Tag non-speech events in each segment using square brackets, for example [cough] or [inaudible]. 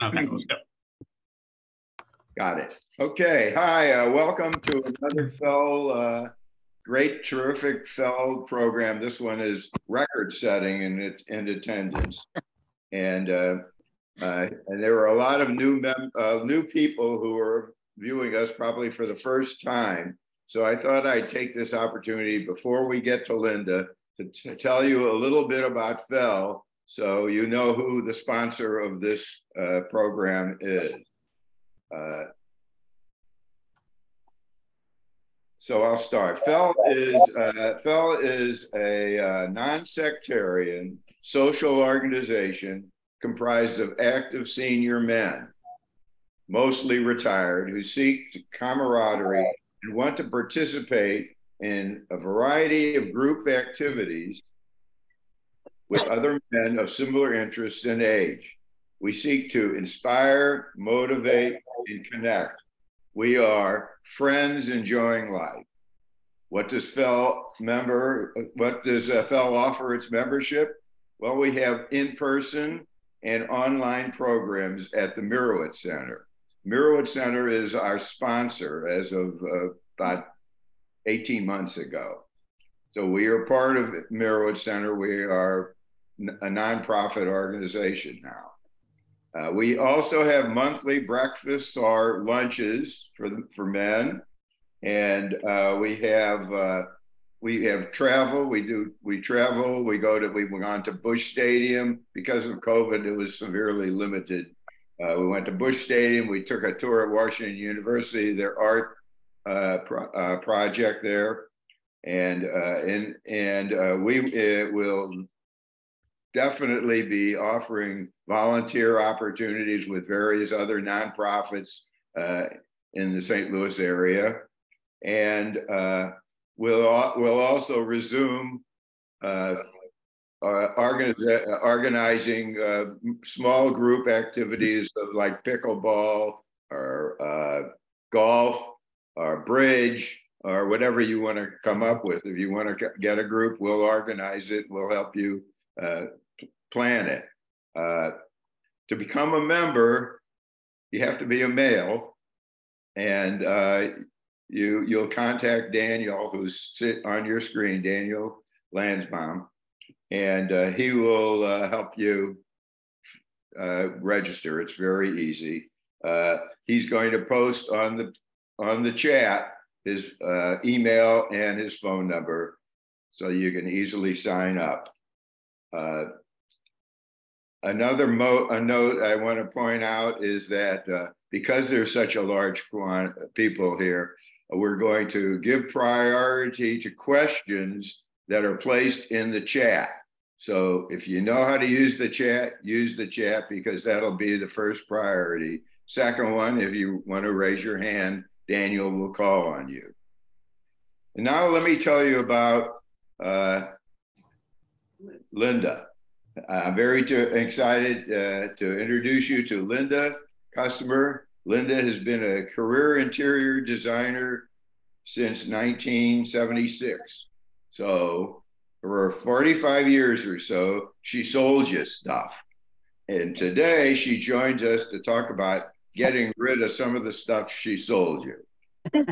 Okay. [laughs] Got it. Okay, hi, uh, welcome to another FEL, uh, great, terrific FEL program. This one is record setting in it, in attendance. And, uh, uh, and there were a lot of new mem, uh, new people who were viewing us probably for the first time. So I thought I'd take this opportunity before we get to Linda to tell you a little bit about FEL. So you know who the sponsor of this, uh, program is. Uh, So I'll start. FEL is uh, FEL is a uh, non-sectarian social organization comprised of active senior men, mostly retired, who seek camaraderie and want to participate in a variety of group activities with other men of similar interests and age. We seek to inspire, motivate, and connect. We are friends enjoying life. What does FEL member, what does uh, FEL offer its membership? Well, we have in-person and online programs at the Mirowitz Center. Mirowitz Center is our sponsor as of uh, about 18 months ago. So we are part of Mirowitz Center. We are a nonprofit organization now. Uh, we also have monthly breakfasts or lunches for for men, and uh, we have uh, we have travel. We do we travel. We go to we went on to Busch Stadium because of COVID. It was severely limited. Uh, we went to Busch Stadium. We took a tour at Washington University, their art uh, pro, uh, project there, and and and we will definitely be offering volunteer opportunities with various other nonprofits uh, in the St. Louis area. And uh, we'll, we'll also resume uh, uh organizing uh, small group activities of like pickleball or uh, golf or bridge or whatever you want to come up with. If you want to get a group, we'll organize it. We'll help you uh, plan it. Uh, to become a member, you have to be a male, and uh, you you'll contact Daniel, who's sit on your screen, Daniel Landsbaum, and uh, he will uh, help you uh, register. It's very easy. Uh, he's going to post on the on the chat his email and his phone number, so you can easily sign up. Uh, Another mo- a note I want to point out is that uh, because there's such a large quant- people here, we're going to give priority to questions that are placed in the chat. So if you know how to use the chat, use the chat because that'll be the first priority. Second one, if you want to raise your hand, Daniel will call on you. And now let me tell you about uh, Linda. I'm very excited uh, to introduce you to Linda Kusmer. Linda has been a career interior designer since 1976. So for 45 years or so, she sold you stuff. And today she joins us to talk about getting rid of some of the stuff she sold you.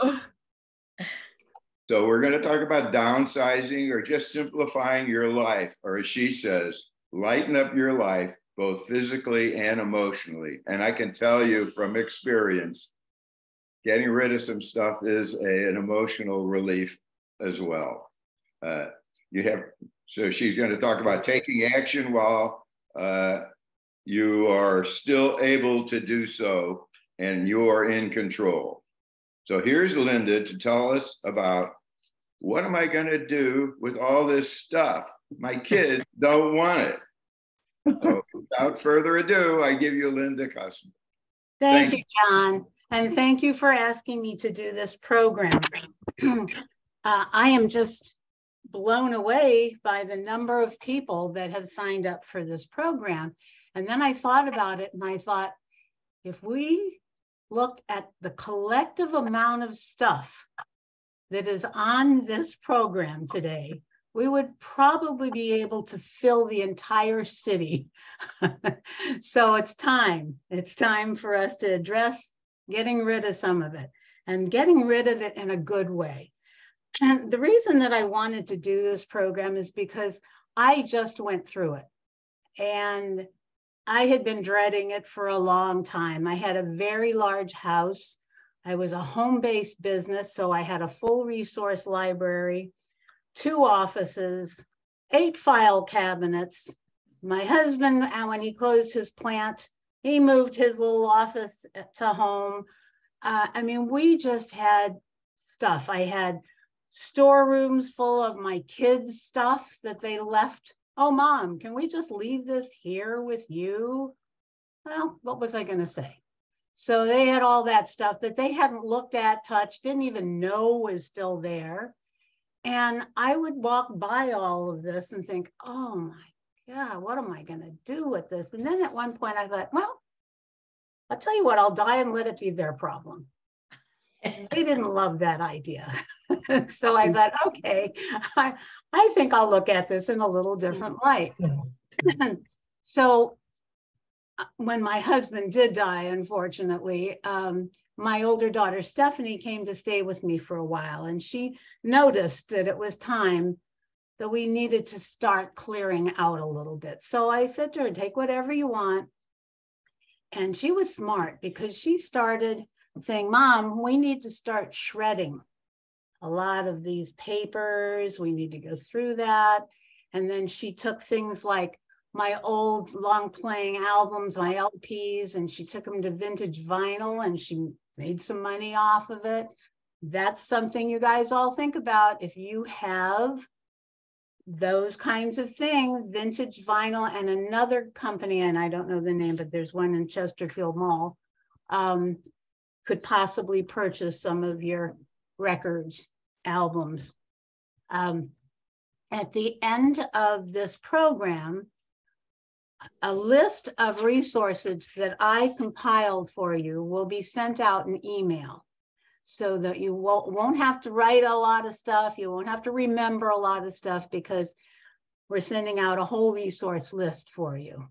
[laughs] So we're going to talk about downsizing or just simplifying your life, or as she says, lighten up your life, both physically and emotionally. And I can tell you from experience, getting rid of some stuff is a, an emotional relief as well. Uh, you have, so she's going to talk about taking action while uh, you are still able to do so and you are in control. So here's Linda to tell us about what am I going to do with all this stuff? My kids [laughs] don't want it. So without further ado, I give you Linda Kusmer. Thank, thank you, John. And thank you for asking me to do this program. [clears throat] uh, I am just blown away by the number of people that have signed up for this program. And then I thought about it and I thought, if we look at the collective amount of stuff that is on this program today, we would probably be able to fill the entire city. [laughs] so it's time. It's time for us to address getting rid of some of it and getting rid of it in a good way. And the reason that I wanted to do this program is because I just went through it. And I had been dreading it for a long time. I had a very large house. I was a home based business, so I had a full resource library, two offices, eight file cabinets. My husband, uh, when he closed his plant, he moved his little office to home. Uh, I mean, we just had stuff. I had storerooms full of my kids' stuff that they left. Oh, mom, can we just leave this here with you? Well, what was I going to say? So they had all that stuff that they hadn't looked at, touched, didn't even know was still there. And I would walk by all of this and think, oh my God, what am I going to do with this? And then at one point I thought, well, I'll tell you what, I'll die and let it be their problem. they didn't love that idea. [laughs] so I thought, okay, I, I think I'll look at this in a little different light. [laughs] so when my husband did die, unfortunately, um, my older daughter Stephanie came to stay with me for a while, and she noticed that it was time that we needed to start clearing out a little bit. So I said to her, Take whatever you want. And she was smart because she started saying, Mom, we need to start shredding a lot of these papers. We need to go through that. And then she took things like my old long playing albums, my LPs, and she took them to vintage vinyl and she made some money off of it. That's something you guys all think about. If you have those kinds of things, vintage vinyl and another company, and I don't know the name, but there's one in Chesterfield Mall, um, could possibly purchase some of your records, albums. Um, at the end of this program, a list of resources that I compiled for you will be sent out in email so that you won't, won't have to write a lot of stuff. You won't have to remember a lot of stuff because we're sending out a whole resource list for you.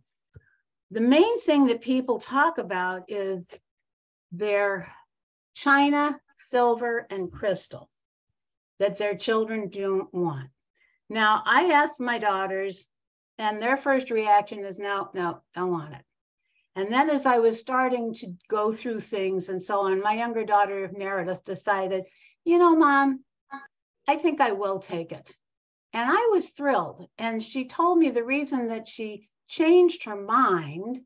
The main thing that people talk about is their china, silver, and crystal that their children don't want. Now, I asked my daughters, and their first reaction is no, no, don't want it. And then as I was starting to go through things and so on, my younger daughter, Meredith, decided, you know, mom, I think I will take it. And I was thrilled. And she told me the reason that she changed her mind,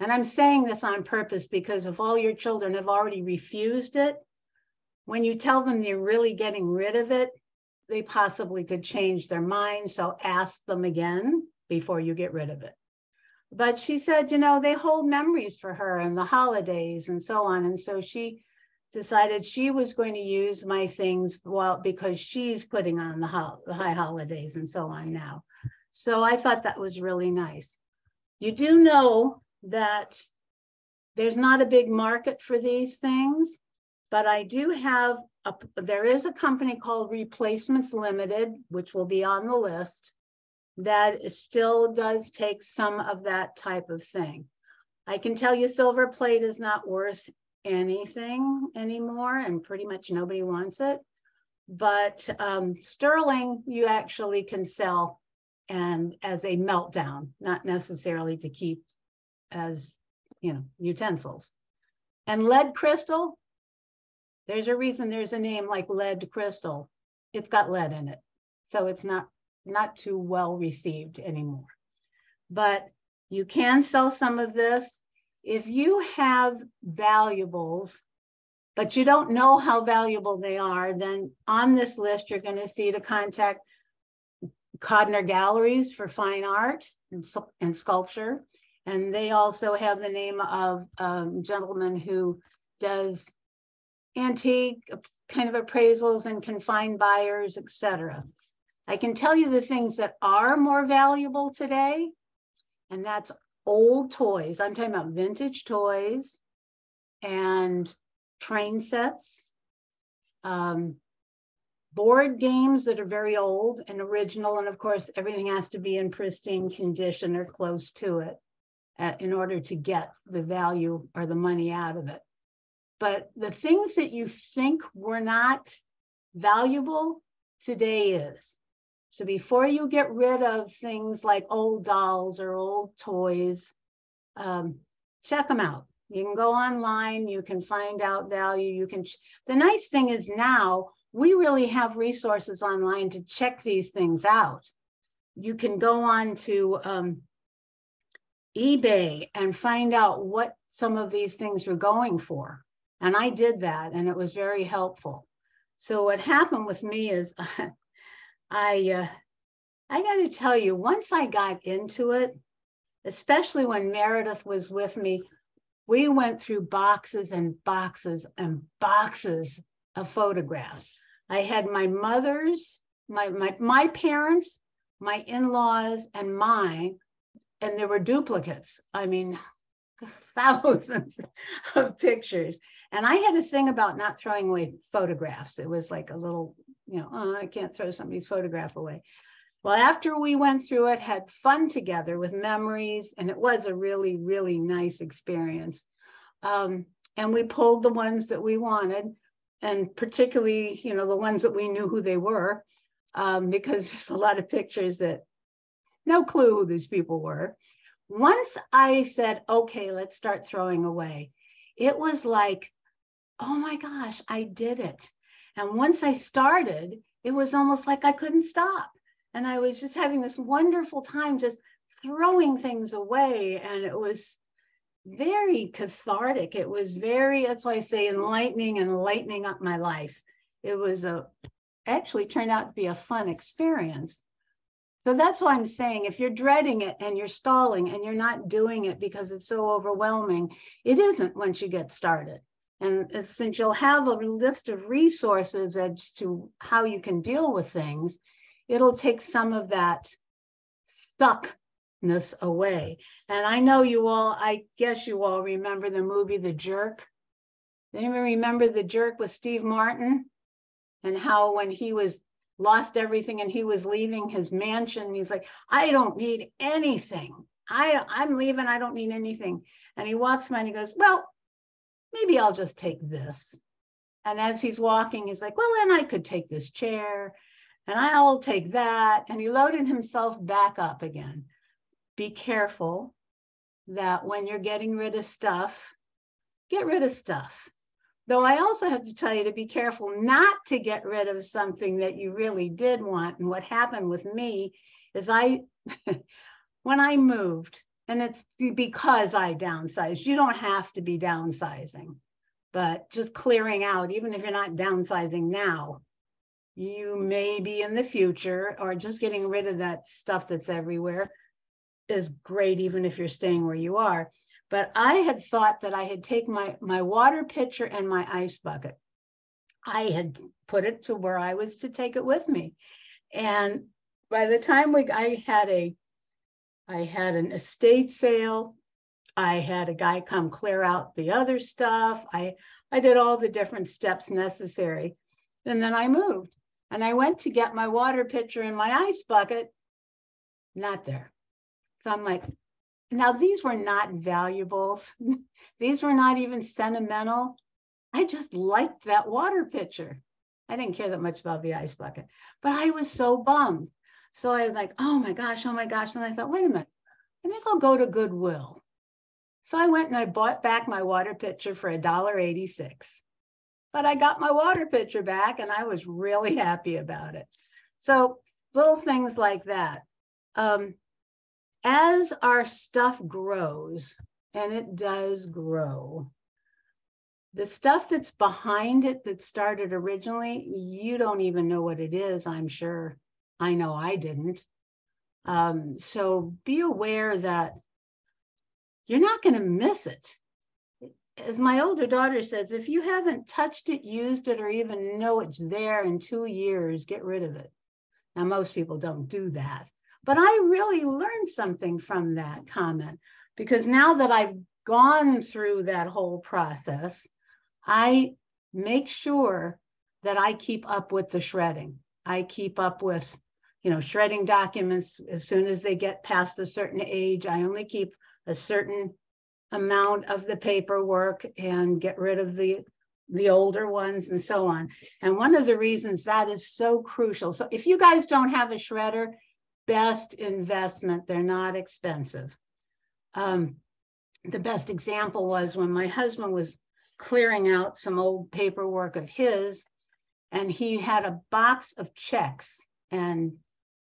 and I'm saying this on purpose because if all your children have already refused it, when you tell them they're really getting rid of it, they possibly could change their mind. So ask them again before you get rid of it. But she said, you know, they hold memories for her and the holidays and so on. And so she decided she was going to use my things well because she's putting on the, ho- the high holidays and so on now. So I thought that was really nice. You do know that there's not a big market for these things but I do have, there is a company called Replacements Limited, which will be on the list, that still does take some of that type of thing. I can tell you silver plate is not worth anything anymore, and pretty much nobody wants it. But um, sterling, you actually can sell and as a meltdown, not necessarily to keep as you know utensils. And lead crystal, there's a reason there's a name like lead crystal. It's got lead in it. So it's not, not too well received anymore. But you can sell some of this. If you have valuables, but you don't know how valuable they are, then on this list, you're going to see to contact Kodner Galleries for fine art and, and sculpture. And they also have the name of a gentleman who does antique kind of appraisals and confined buyers, etc. I can tell you the things that are more valuable today, and that's old toys. I'm talking about vintage toys and train sets, um, board games that are very old and original. And of course, everything has to be in pristine condition or close to it uh, in order to get the value or the money out of it. But the things that you think were not valuable, today is. So before you get rid of things like old dolls or old toys, um, check them out. You can go online, you can find out value, you can, the nice thing is now we really have resources online to check these things out. You can go on to um, eBay and find out what some of these things are going for. And I did that and it was very helpful. So what happened with me is [laughs] I, uh, I got to tell you, once I got into it, especially when Meredith was with me, we went through boxes and boxes and boxes of photographs. I had my mother's, my, my, my parents, my in-laws and mine, and there were duplicates. I mean, [laughs] thousands [laughs] of pictures. And I had a thing about not throwing away photographs. It was like a little, you know, oh, I can't throw somebody's photograph away. Well, after we went through it, had fun together with memories, and it was a really, really nice experience. Um, and we pulled the ones that we wanted, and particularly, you know, the ones that we knew who they were, um, because [laughs] there's a lot of pictures that no clue who these people were. Once I said, okay, let's start throwing away, it was like, oh my gosh, I did it. And once I started, it was almost like I couldn't stop. And I was just having this wonderful time just throwing things away. And it was very cathartic. It was very, that's why I say enlightening and lightening up my life. It was a, actually turned out to be a fun experience. So that's why I'm saying if you're dreading it and you're stalling and you're not doing it because it's so overwhelming, it isn't once you get started. And since you'll have a list of resources as to how you can deal with things, it'll take some of that stuckness away. And I know you all, I guess you all remember the movie The Jerk. Anyone remember The Jerk with Steve Martin? And how when he was lost everything and he was leaving his mansion, he's like, I don't need anything. I, I'm leaving, I don't need anything. And he walks by and he goes, Well, maybe I'll just take this. And as he's walking, he's like, Well, then I could take this chair and I'll take that. And he loaded himself back up again. Be careful that when you're getting rid of stuff, get rid of stuff. Though I also have to tell you to be careful not to get rid of something that you really did want. And what happened with me is I, [laughs] when I moved, and it's because I downsized, you don't have to be downsizing, but just clearing out, even if you're not downsizing now, you may be in the future or just getting rid of that stuff that's everywhere is great even if you're staying where you are. But i had thought that i had taken my my water pitcher and my ice bucket. I had put it to where i was to take it with me. And by the time we i had a i had an estate sale i had a guy come clear out the other stuff i i did all the different steps necessary and then i moved and I went to get my water pitcher and my ice bucket, not there. So I'm like, now these were not valuables. [laughs] these were not even sentimental. I just liked that water pitcher. I didn't care that much about the ice bucket, but I was so bummed. So I was like, oh my gosh, oh my gosh. And I thought, wait a minute, I think I'll go to Goodwill. So I went and I bought back my water pitcher for $1.86 but I got my water pitcher back and I was really happy about it. So little things like that. Um, as our stuff grows, and it does grow, the stuff that's behind it that started originally, you don't even know what it is, I'm sure. I know I didn't. Um, so be aware that you're not going to miss it as my older daughter says, if you haven't touched it, used it, or even know it's there in two years, get rid of it. Now, most people don't do that. But I really learned something from that comment because now that I've gone through that whole process, I make sure that I keep up with the shredding. I keep up with, you know, shredding documents as soon as they get past a certain age. I only keep a certain amount of the paperwork and get rid of the the older ones and so on. And one of the reasons that is so crucial. So if you guys don't have a shredder, best investment, they're not expensive. Um, the best example was when my husband was clearing out some old paperwork of his, and he had a box of checks and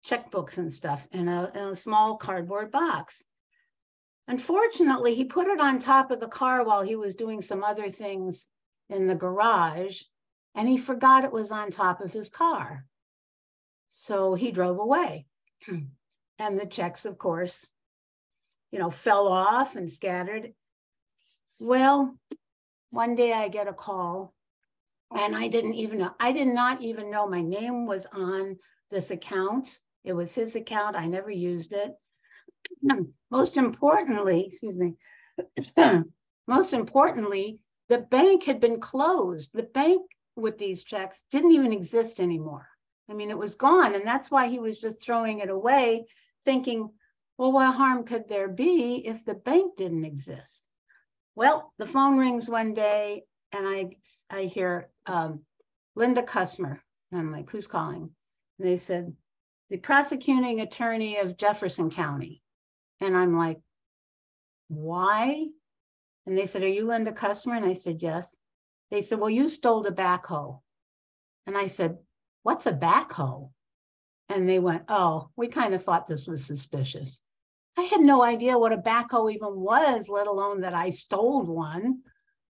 checkbooks and stuff in a, in a small cardboard box. Unfortunately, he put it on top of the car while he was doing some other things in the garage, and he forgot it was on top of his car. So he drove away. [clears throat] and the checks, of course, you know, fell off and scattered. Well, one day I get a call and I didn't even know, I did not even know my name was on this account. It was his account. I never used it. [clears throat] Most importantly, excuse me, [clears throat] most importantly, the bank had been closed. The bank with these checks didn't even exist anymore. I mean, it was gone. And that's why he was just throwing it away, thinking, well, what harm could there be if the bank didn't exist? Well, the phone rings one day and I, I hear um, Linda Kusmer. I'm like, who's calling? And they said, the prosecuting attorney of Jefferson County. And I'm like, why? And they said, are you Linda Kusmer? And I said, yes. They said, well, you stole a backhoe. And I said, what's a backhoe? And they went, oh, we kind of thought this was suspicious. I had no idea what a backhoe even was, let alone that I stole one.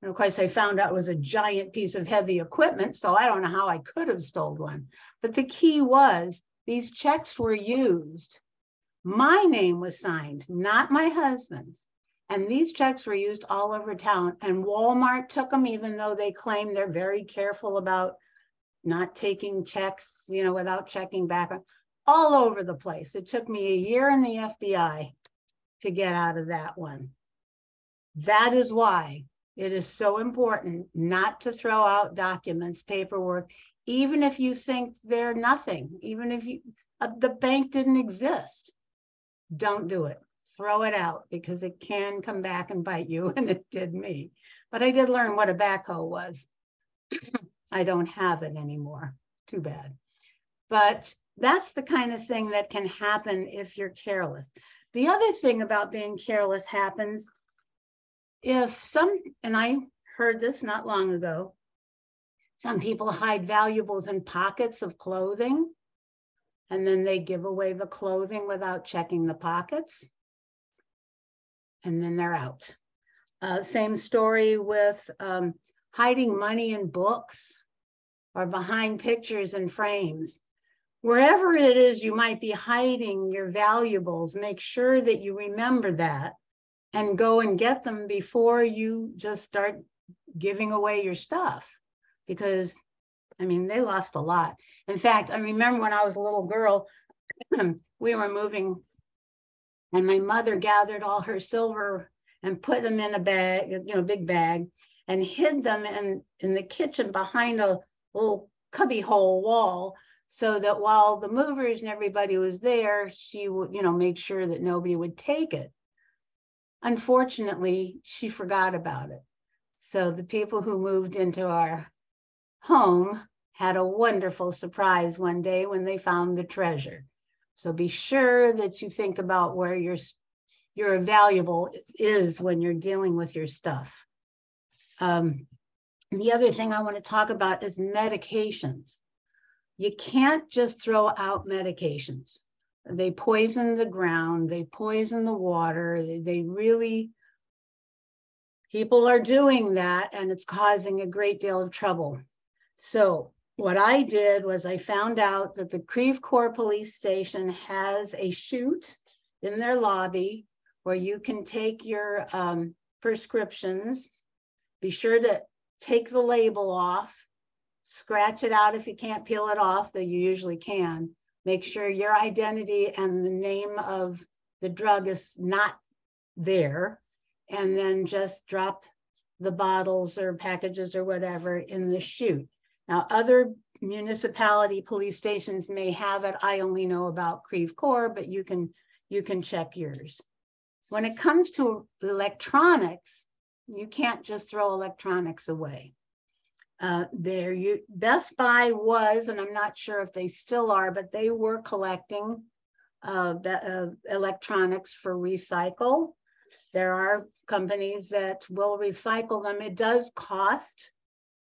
And of course, I found out it was a giant piece of heavy equipment, so I don't know how I could have stole one. But the key was these checks were used. My name was signed, not my husband's. And these checks were used all over town. And Walmart took them, even though they claim they're very careful about not taking checks, you know, without checking back all over the place. It took me a year in the FBI to get out of that one. That is why it is so important not to throw out documents, paperwork, even if you think they're nothing, even if you uh, the bank didn't exist. Don't do it. Throw it out because it can come back and bite you, [laughs] and it did me. But I did learn what a backhoe was. [clears throat] I don't have it anymore. Too bad. But that's the kind of thing that can happen if you're careless. The other thing about being careless happens if some, and I heard this not long ago, some people hide valuables in pockets of clothing and then they give away the clothing without checking the pockets and then they're out. Uh, same story with um, hiding money in books or behind pictures and frames wherever it is you might be hiding your valuables, make sure that you remember that and go and get them before you just start giving away your stuff. Because, I mean, they lost a lot. In fact, I remember when I was a little girl, [clears throat] we were moving and my mother gathered all her silver and put them in a bag, you know, big bag, and hid them in, in the kitchen behind a little cubbyhole wall so that while the movers and everybody was there, she would, you know, make sure that nobody would take it. Unfortunately, she forgot about it. So the people who moved into our home had a wonderful surprise one day when they found the treasure. So be sure that you think about where your, your valuable is when you're dealing with your stuff. Um, the other thing I want to talk about is medications you can't just throw out medications. They poison the ground, they poison the water, they, they really, people are doing that and it's causing a great deal of trouble. So what I did was I found out that the Creve Coeur Police Station has a chute in their lobby where you can take your um, prescriptions. Be sure to take the label off scratch it out if you can't peel it off, though you usually can. Make sure your identity and the name of the drug is not there. And then just drop the bottles or packages or whatever in the chute. Now, other municipality police stations may have it. I only know about Creve Coeur, but you can you can check yours. When it comes to electronics, you can't just throw electronics away. Uh, there, you Best Buy was, and I'm not sure if they still are, but they were collecting uh, uh, electronics for recycle. There are companies that will recycle them. It does cost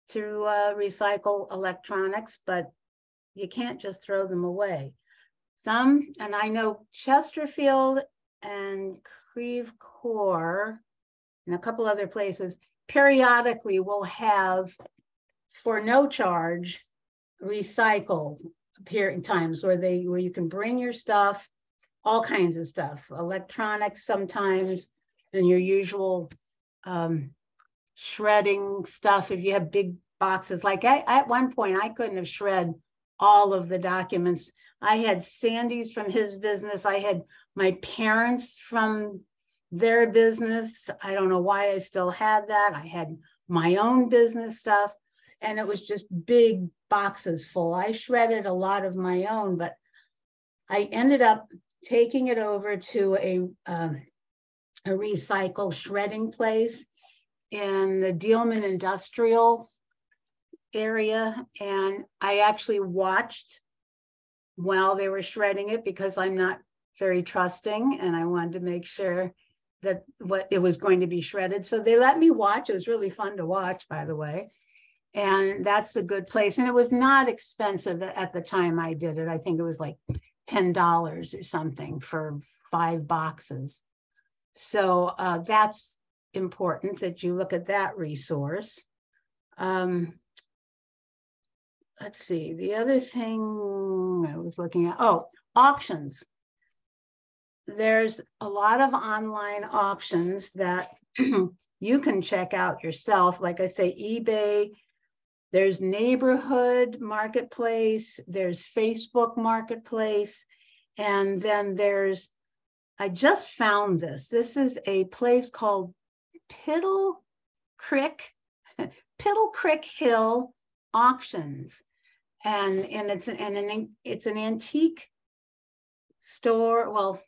to uh, recycle electronics, but you can't just throw them away. Some, and I know Chesterfield and Creve Coeur and a couple other places periodically will have for no charge recycle period times where they where you can bring your stuff all kinds of stuff electronics sometimes and your usual um, shredding stuff. If you have big boxes like I, at one point i couldn't have shred all of the documents. I had sandy's from his business. I had my parents from their business. I don't know why i still had that. I had my own business stuff and it was just big boxes full. I shredded a lot of my own but i ended up taking it over to a um, a recycle shredding place in the Dielman Industrial area. And I actually watched while they were shredding it because I'm not very trusting and I wanted to make sure that what it was going to be shredded. So they let me watch. It was really fun to watch, by the way. And that's a good place. And it was not expensive at the time I did it. I think it was like $10 or something for five boxes. So uh, that's important that you look at that resource. Um, let's see, the other thing I was looking at, oh, auctions. There's a lot of online auctions that [clears throat] you can check out yourself. Like I say, eBay, there's neighborhood marketplace, there's Facebook marketplace, and then there's I just found this. This is a place called Piddle Creek, [laughs] Piddle Creek Hill Auctions. And, and it's, an, and an, it's an antique store. Well,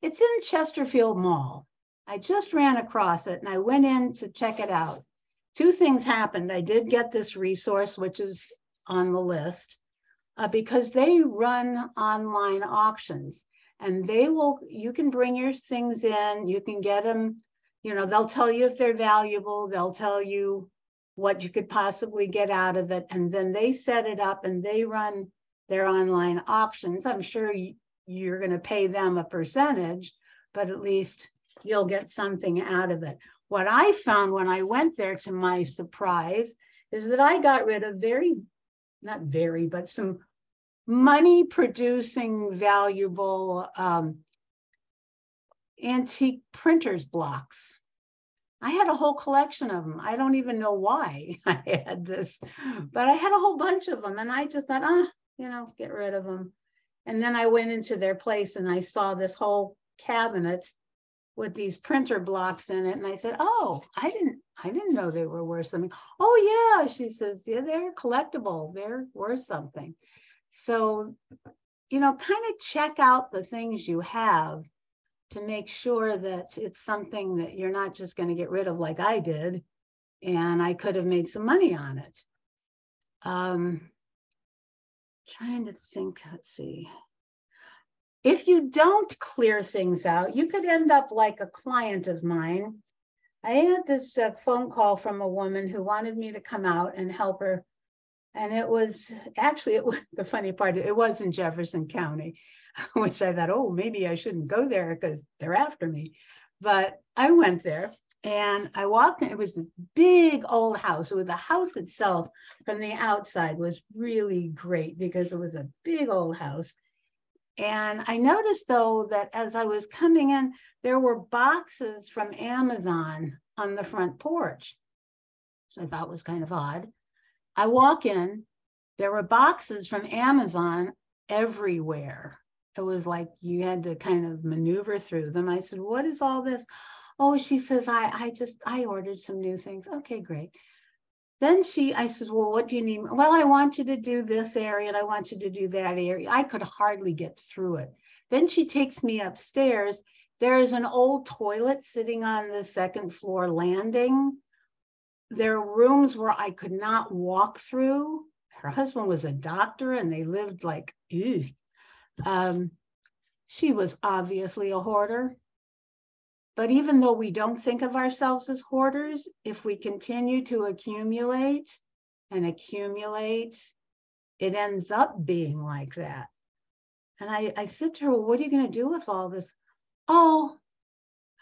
it's in Chesterfield Mall. I just ran across it and I went in to check it out. Two things happened. I did get this resource, which is on the list, uh, because they run online auctions and they will you can bring your things in you can get them you know they'll tell you if they're valuable they'll tell you what you could possibly get out of it and then they set it up and they run their online auctions i'm sure you're going to pay them a percentage but at least you'll get something out of it. What i found when i went there to my surprise is that i got rid of very not very but some money producing valuable um, antique printers blocks. I had a whole collection of them. I don't even know why [laughs] I had this, but I had a whole bunch of them. And I just thought, ah, you know, get rid of them. And then I went into their place and I saw this whole cabinet with these printer blocks in it. And I said, oh, I didn't, I didn't know they were worth something. Oh yeah, she says, yeah, they're collectible. They're worth something. So, you know, kind of check out the things you have to make sure that it's something that you're not just going to get rid of like I did and I could have made some money on it. Um, trying to think, let's see. If you don't clear things out, you could end up like a client of mine. I had this uh, phone call from a woman who wanted me to come out and help her and it was actually it was [laughs] the funny part it was in jefferson county [laughs] which i thought oh maybe i shouldn't go there because they're after me. But i went there and i walked in it was this big old house. Was the house itself from the outside was really great because it was a big old house. And i noticed though that as i was coming in there were boxes from amazon on the front porch. So i thought was kind of odd. I walk in, there were boxes from Amazon everywhere. It was like you had to kind of maneuver through them. I said, What is all this? Oh, she says, I, I just, I ordered some new things. Okay, great. then she, I said, well, what do you need? Well, I want you to do this area and I want you to do that area. I could hardly get through it. Then she takes me upstairs. There is an old toilet sitting on the second floor landing. There are rooms where I could not walk through. Her husband was a doctor and they lived like, ew. Um, she was obviously a hoarder. But even though we don't think of ourselves as hoarders, if we continue to accumulate and accumulate, it ends up being like that. And I, I said to her, well, What are you going to do with all this? Oh,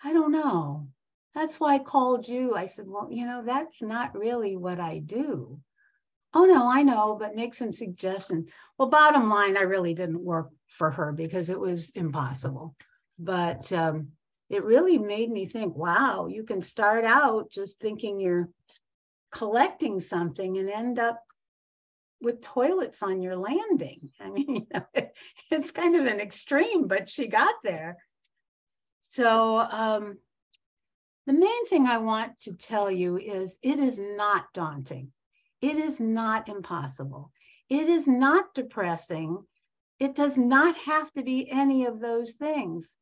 I don't know. That's why I called you. I said, Well, you know, that's not really what I do. Oh, no, I know, but make some suggestions. Well, bottom line, I really didn't work for her because it was impossible. But um, it really made me think, wow, you can start out just thinking you're collecting something and end up with toilets on your landing. [laughs] I mean, you know, it, it's kind of an extreme, but she got there. So um, the main thing I want to tell you is it is not daunting. It is not impossible. It is not depressing. It does not have to be any of those things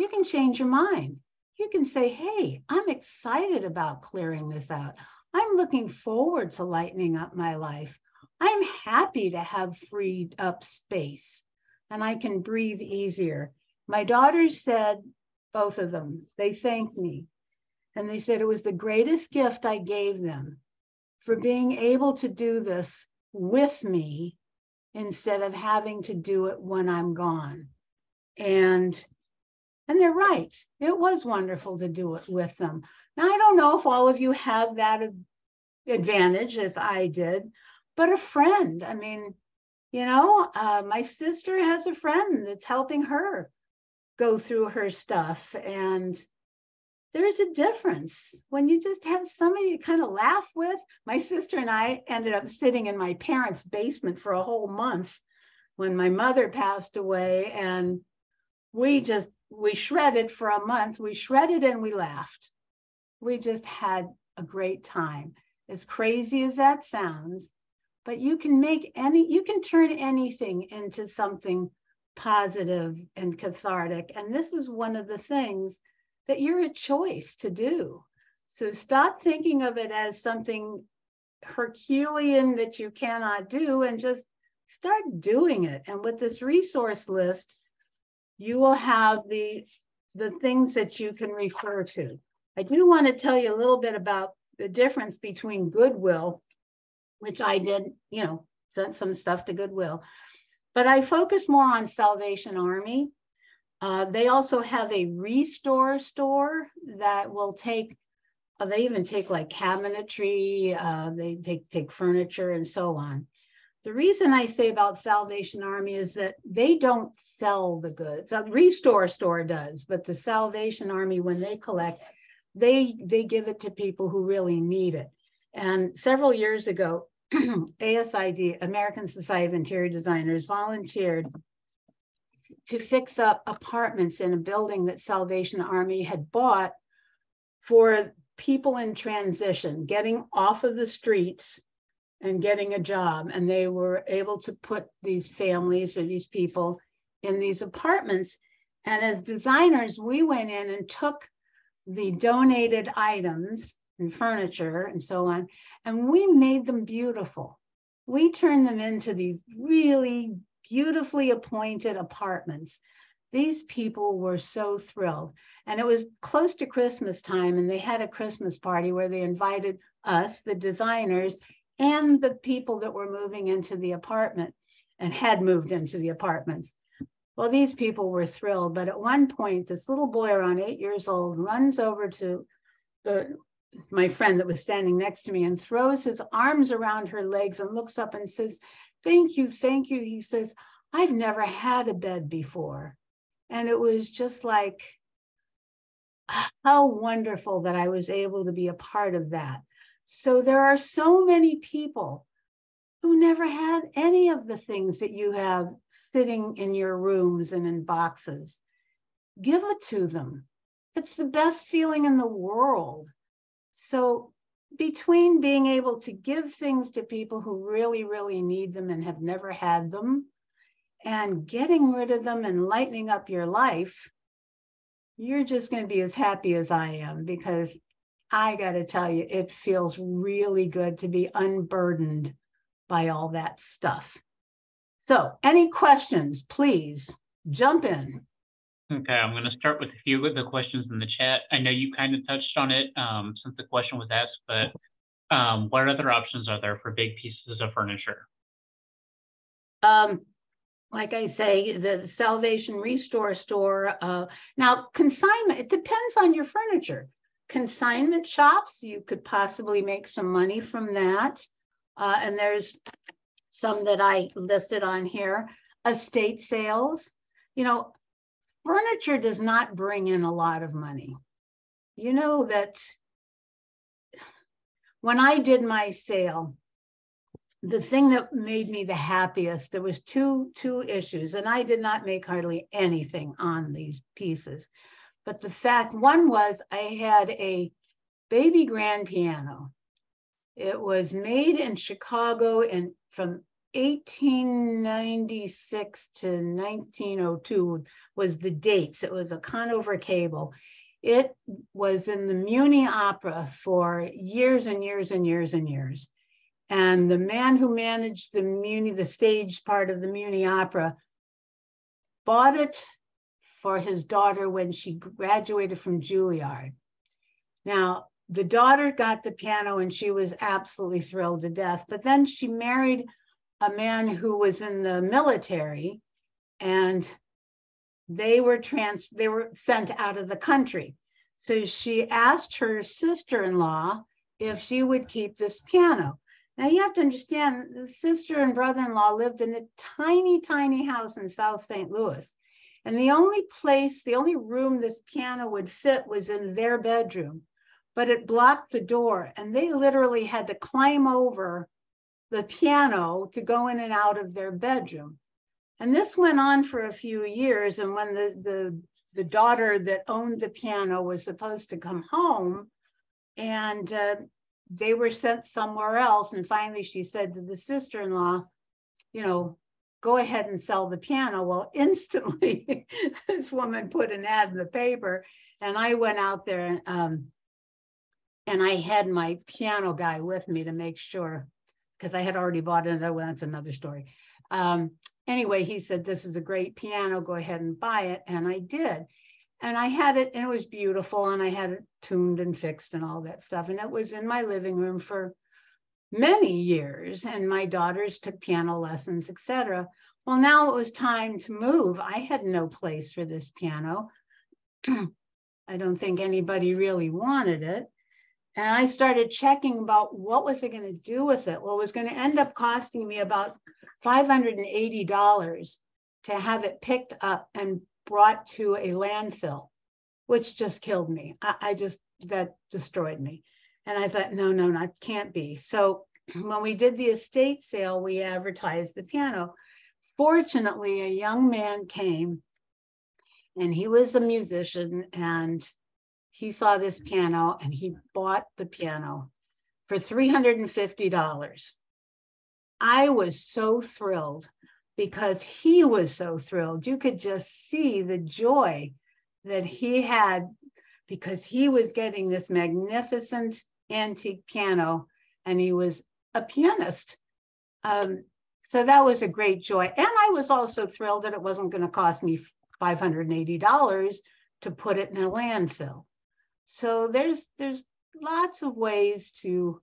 you can change your mind. You can say, hey, I'm excited about clearing this out. I'm looking forward to lightening up my life. I'm happy to have freed up space and I can breathe easier. My daughters said, both of them, they thanked me. And they said it was the greatest gift I gave them for being able to do this with me instead of having to do it when I'm gone. And and they're right. It was wonderful to do it with them. Now, I don't know if all of you have that advantage as I did, but a friend. I mean, you know, uh, my sister has a friend that's helping her go through her stuff. And there's a difference when you just have somebody to kind of laugh with. My sister and I ended up sitting in my parents' basement for a whole month when my mother passed away. And we just we shredded for a month. We shredded and we laughed. We just had a great time. As crazy as that sounds, but you can make any, you can turn anything into something positive and cathartic. And this is one of the things that you're a choice to do. So stop thinking of it as something Herculean that you cannot do and just start doing it. And with this resource list, you will have the, the things that you can refer to. I do want to tell you a little bit about the difference between Goodwill, which I did, you know, sent some stuff to Goodwill, but I focus more on Salvation Army. Uh, they also have a restore store that will take, uh, they even take like cabinetry, uh, they take, take furniture and so on. The reason I say about Salvation Army is that they don't sell the goods. A restore store does, but the Salvation Army, when they collect, they they give it to people who really need it. And several years ago, [clears throat] ASID, American Society of Interior Designers, volunteered to fix up apartments in a building that Salvation Army had bought for people in transition, getting off of the streets and getting a job. And they were able to put these families or these people in these apartments. And as designers, we went in and took the donated items and furniture and so on, and we made them beautiful. We turned them into these really beautifully appointed apartments. These people were so thrilled. And it was close to Christmas time, and they had a Christmas party where they invited us, the designers, and the people that were moving into the apartment and had moved into the apartments. Well, these people were thrilled, but at one point, this little boy around eight years old runs over to the my friend that was standing next to me and throws his arms around her legs and looks up and says, Thank you, thank you. He says, I've never had a bed before. And it was just like, how wonderful that I was able to be a part of that. So there are so many people who never had any of the things that you have sitting in your rooms and in boxes. Give it to them. It's the best feeling in the world. So between being able to give things to people who really, really need them and have never had them, and getting rid of them and lightening up your life, you're just going to be as happy as I am because I got to tell you, it feels really good to be unburdened by all that stuff. So, any questions, please jump in. Okay, I'm going to start with a few of the questions in the chat. I know you kind of touched on it um, since the question was asked, but um, what other options are there for big pieces of furniture? Um, like I say, the Salvation Restore store. Uh, now, consignment, it depends on your furniture. Consignment shops, you could possibly make some money from that. Uh, and there's some that I listed on here. Estate sales. You know, furniture does not bring in a lot of money. You know that when I did my sale, the thing that made me the happiest, there was two, two issues, and I did not make hardly anything on these pieces. But the fact, one was I had a baby grand piano. It was made in Chicago and from 1896 to 1902 was the dates. It was a Conover cable. It was in the Muny Opera for years and years and years and years. And the man who managed the Muny, the stage part of the Muny Opera, bought it for his daughter when she graduated from Juilliard. Now, the daughter got the piano and she was absolutely thrilled to death. But then she married a man who was in the military and they were trans they were sent out of the country. So she asked her sister-in-law if she would keep this piano. Now you have to understand the sister and brother-in-law lived in a tiny tiny house in south st louis. And the only place the only room this piano would fit was in their bedroom. But it blocked the door and they literally had to climb over the piano to go in and out of their bedroom. And this went on for a few years. And when the, the, the daughter that owned the piano was supposed to come home, and uh, they were sent somewhere else. And finally, she said to the sister in law, you know, go ahead and sell the piano. Well, [laughs] instantly, this woman put an ad in the paper, and I went out there and um, and I had my piano guy with me to make sure because I had already bought another one. That's another story. Um, anyway, he said, This is a great piano. Go ahead and buy it. And I did. And I had it, and it was beautiful. And I had it tuned and fixed and all that stuff. And it was in my living room for many years. And my daughters took piano lessons, etc. Well, now it was time to move. I had no place for this piano. [clears throat] I don't think anybody really wanted it. And I started checking about what was I going to do with it. Well, it was going to end up costing me about $580 to have it picked up and brought to a landfill, which just killed me. I, I just, that destroyed me. And I thought, no, no, no, it can't be. So [clears throat] when we did the estate sale, we advertised the piano. Fortunately, a young man came and he was a musician and he saw this piano and he bought the piano for $350. I was so thrilled because he was so thrilled. You could just see the joy that he had because he was getting this magnificent antique piano and he was a pianist. Um, so that was a great joy. And I was also thrilled that it wasn't going to cost me $580 to put it in a landfill. So there's there's lots of ways to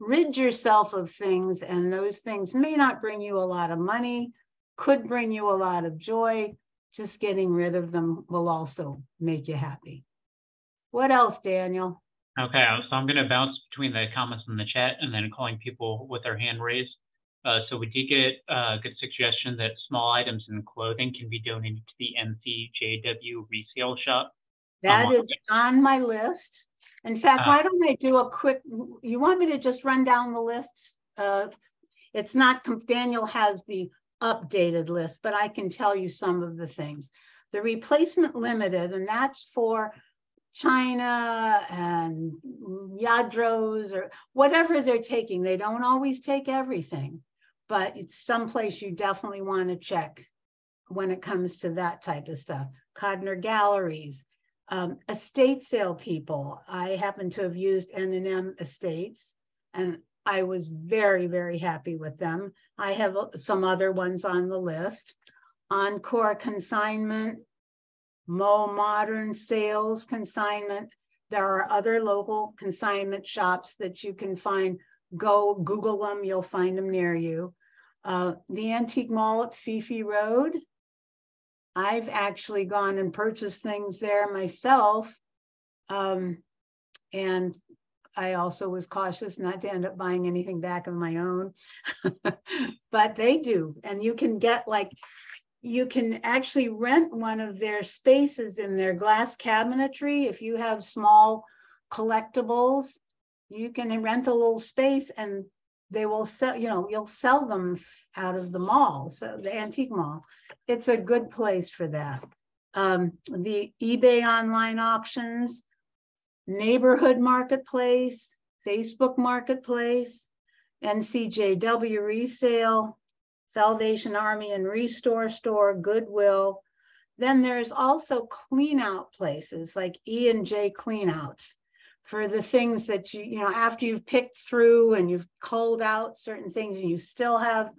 rid yourself of things, and those things may not bring you a lot of money, could bring you a lot of joy. Just getting rid of them will also make you happy. What else, Daniel? Okay, so I'm going to bounce between the comments in the chat and then calling people with their hand raised. Uh, so we did get a good suggestion that small items and clothing can be donated to the NCJW resale shop. That is on my list. In fact, Ah. why don't I do a quick, you want me to just run down the list? Uh, It's not, Daniel has the updated list, but I can tell you some of the things. The replacement limited, and that's for China and Lladrós or whatever they're taking. They don't always take everything, but it's someplace you definitely want to check when it comes to that type of stuff. Kodner Galleries, um, estate sale people. I happen to have used N&M Estates and I was very, very happy with them. I have some other ones on the list. Encore Consignment, Mo Modern Sales Consignment. There are other local consignment shops that you can find. Go Google them, you'll find them near you. Uh, the Antique Mall at Fee Fee Road. I've actually gone and purchased things there myself. Um, and I also was cautious not to end up buying anything back of my own, [laughs] but they do. And you can get like, you can actually rent one of their spaces in their glass cabinetry. If you have small collectibles, you can rent a little space and they will sell, you know, you'll sell them out of the mall, so the antique mall. It's a good place for that. Um, the eBay online auctions, neighborhood marketplace, Facebook marketplace, NCJW resale, Salvation Army and Restore Store, Goodwill. Then there's also clean out places like E and J cleanouts for the things that you, you know, after you've picked through and you've culled out certain things and you still have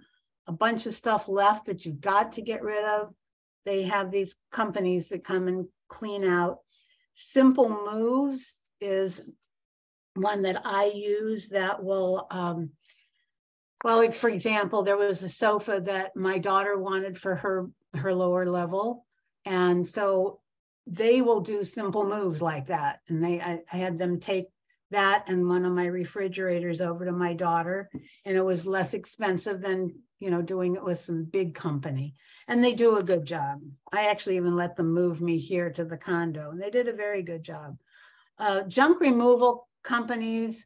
a bunch of stuff left that you've got to get rid of. They have these companies that come and clean out. Simple Moves is one that I use that will, um, well, like for example, there was a sofa that my daughter wanted for her her lower level, and so they will do simple moves like that. And they, I, I had them take that and one of my refrigerators over to my daughter, and it was less expensive than you know doing it with some big company. And they do a good job. I actually even let them move me here to the condo, and they did a very good job uh, junk removal companies,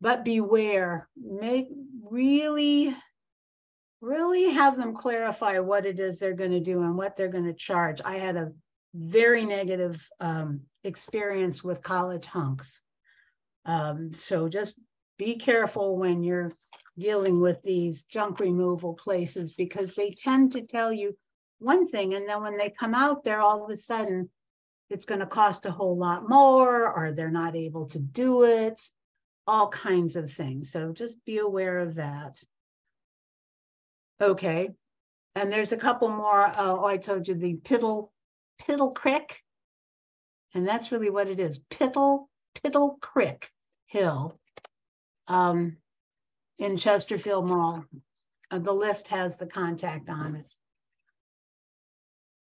but beware, make really, really have them clarify what it is they're going to do and what they're going to charge. I had a very negative um, experience with college hunks. Um, so just be careful when you're dealing with these junk removal places because they tend to tell you one thing and then when they come out there all of a sudden it's going to cost a whole lot more or they're not able to do it, all kinds of things. So just be aware of that. Okay. And there's a couple more. Uh, oh, I told you the Piddle, Piddle crick And that's really what it is. Piddle, Piddle Creek Hill um, in Chesterfield Mall. Uh, the list has the contact on it.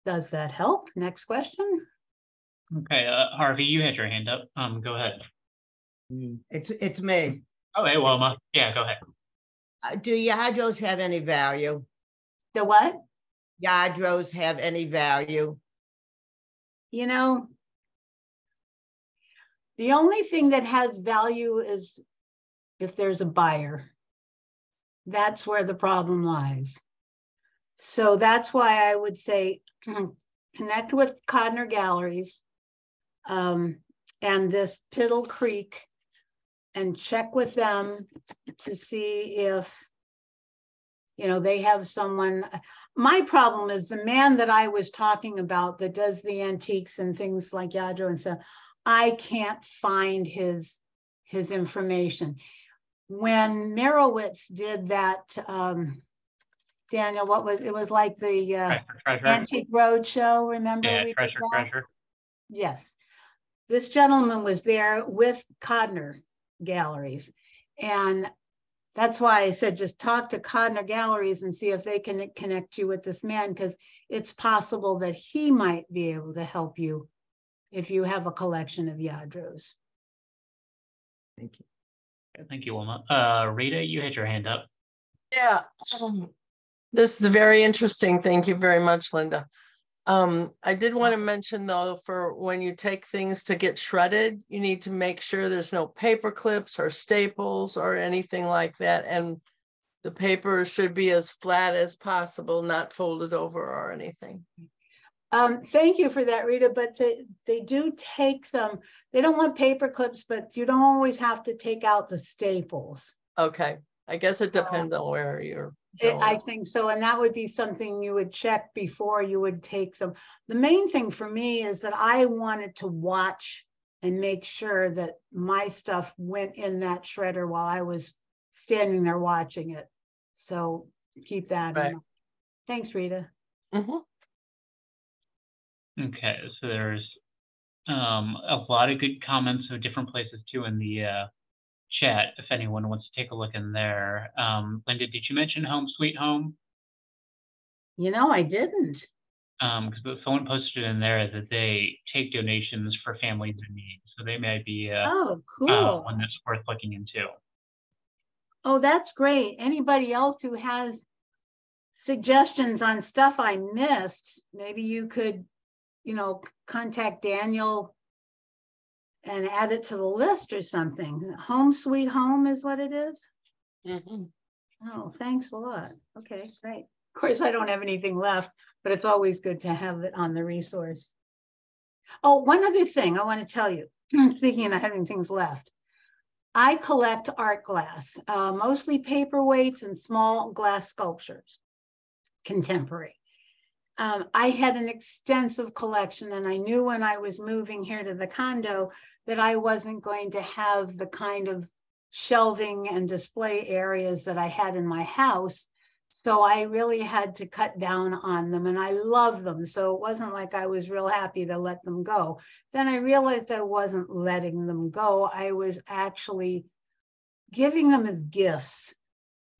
Does that help? Next question. Okay, uh, Harvey, you had your hand up. Um, go ahead. Mm, it's it's me. Oh, hey, Wilma. Yeah, go ahead. Uh, do Lladrós have any value? The what? Lladrós have any value? You know, the only thing that has value is if there's a buyer. That's where the problem lies. So that's why I would say [clears throat] connect with Kodner Galleries um, and this Piddle Creek and check with them to see if, you know, they have someone. My problem is the man that I was talking about that does the antiques and things like Lladró and stuff, I can't find his his information. When Mirowitz did that, um, Daniel, what was it was like the uh, treasure, treasure. antique road show. Remember? Yeah, treasure, treasure. Yes this gentleman was there with Kodner Galleries. And that's why I said just talk to Kodner Galleries and see if they can connect you with this man, because it's possible that he might be able to help you if you have a collection of Lladrós. Thank you. Thank you, Wilma. Uh, Rita, you had your hand up. Yeah. Um, this is very interesting. Thank you very much, Linda. Um, I did want to mention though, for when you take things to get shredded, you need to make sure there's no paper clips or staples or anything like that. And the paper should be as flat as possible, not folded over or anything. Um, thank you for that, Rita, but they, they do take them, they don't want paper clips, but you don't always have to take out the staples. Okay, I guess it depends on where you're. It- I think so, and that would be something you would check before you would take them. The main thing for me is that I wanted to watch and make sure that my stuff went in that shredder while I was standing there watching it. So keep that. in Right. mind. Thanks, Rita. Mhm. Okay, so there's um, a lot of good comments of different places too in the uh, chat. If anyone wants to take a look in there, um, Linda, did you mention Home Sweet Home? You know, I didn't. Because someone posted in there that they take donations for families in need, so they may be uh, Oh, uh, cool. one that's worth looking into. Oh, that's great. Anybody else who has suggestions on stuff I missed, maybe you could, you know, contact Daniel and add it to the list or something. Home Sweet Home is what it is? Mhm. Oh, thanks a lot. Okay, great. Of course, I don't have anything left, but it's always good to have it on the resource. Oh, one other thing I want to tell you, [clears throat] speaking of having things left. I collect art glass, uh, mostly paperweights and small glass sculptures, contemporary. Um, I had an extensive collection and I knew when I was moving here to the condo that I wasn't going to have the kind of shelving and display areas that I had in my house. So I really had to cut down on them and I love them. So it wasn't like I was real happy to let them go. Then I realized I wasn't letting them go. I was actually giving them as gifts.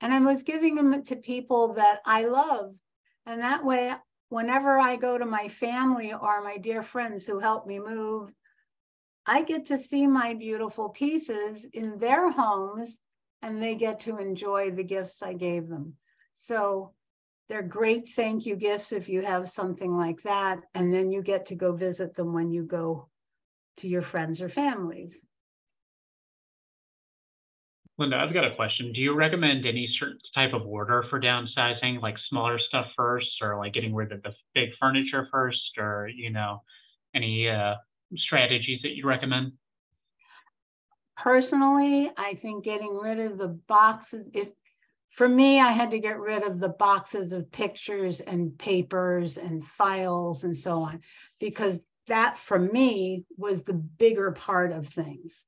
And I was giving them to people that I love. And that way, whenever I go to my family or my dear friends who help me move, I get to see my beautiful pieces in their homes and they get to enjoy the gifts I gave them. So they're great thank you gifts if you have something like that. And then you get to go visit them when you go to your friends or families. Linda, I've got a question. Do you recommend any certain type of order for downsizing, like smaller stuff first, or like getting rid of the big furniture first, or you know, any uh, strategies that you recommend? Personally, I think getting rid of the boxes, if, for me, I had to get rid of the boxes of pictures and papers and files and so on, because that for me was the bigger part of things.